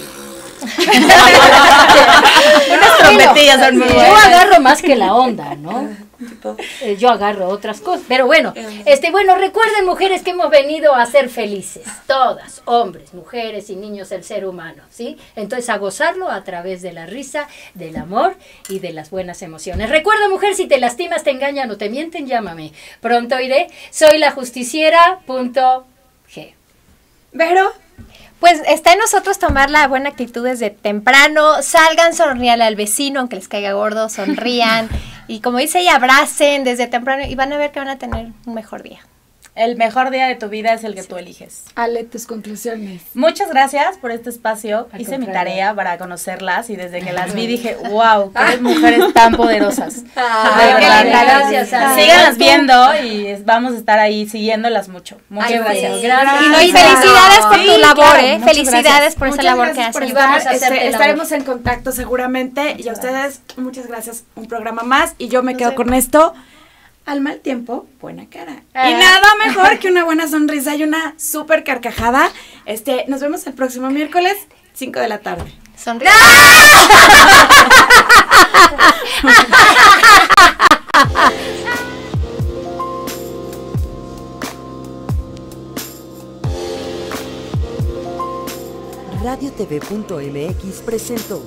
Unas trompetillas son muy Yo agarro más que la onda, ¿no? Tipo, Eh, yo agarro otras cosas. Pero bueno, este, bueno, recuerden, mujeres, que hemos venido a ser felices. Todas, hombres, mujeres y niños, el ser humano, ¿sí? Entonces, a gozarlo a través de la risa, del amor y de las buenas emociones. Recuerda, mujer, si te lastimas, te engañan o te mienten, llámame. Pronto iré. Soy la justiciera.g. Pero, Pues está en nosotros tomar la buena actitud desde temprano. Salgan, sonríale al vecino, aunque les caiga gordo, sonrían. y como dice ella, abracen desde temprano y van a ver que van a tener un mejor día. El mejor día de tu vida es el que tú eliges. Ale, tus conclusiones. Muchas gracias por este espacio. Hice mi tarea para conocerlas y desde que las vi dije, wow, qué mujeres tan poderosas. Ay, De verdad. gracias, Ale. Síganlas viendo y vamos a estar ahí siguiéndolas mucho. Muchas Ay, gracias. sí, gracias. Y, no, y Linda. felicidades por Sí, tu labor, claro, ¿eh? Felicidades gracias. por esa Muchas labor que haces. Este, estaremos en contacto seguramente. y a ustedes, muchas gracias. Un programa más. Y yo me quedo con esto. Al mal tiempo, buena cara. Y Ah. nada mejor que una buena sonrisa y una súper carcajada. Este, nos vemos el próximo miércoles, 5 de la tarde. Sonríe. Radiotv.mx presentó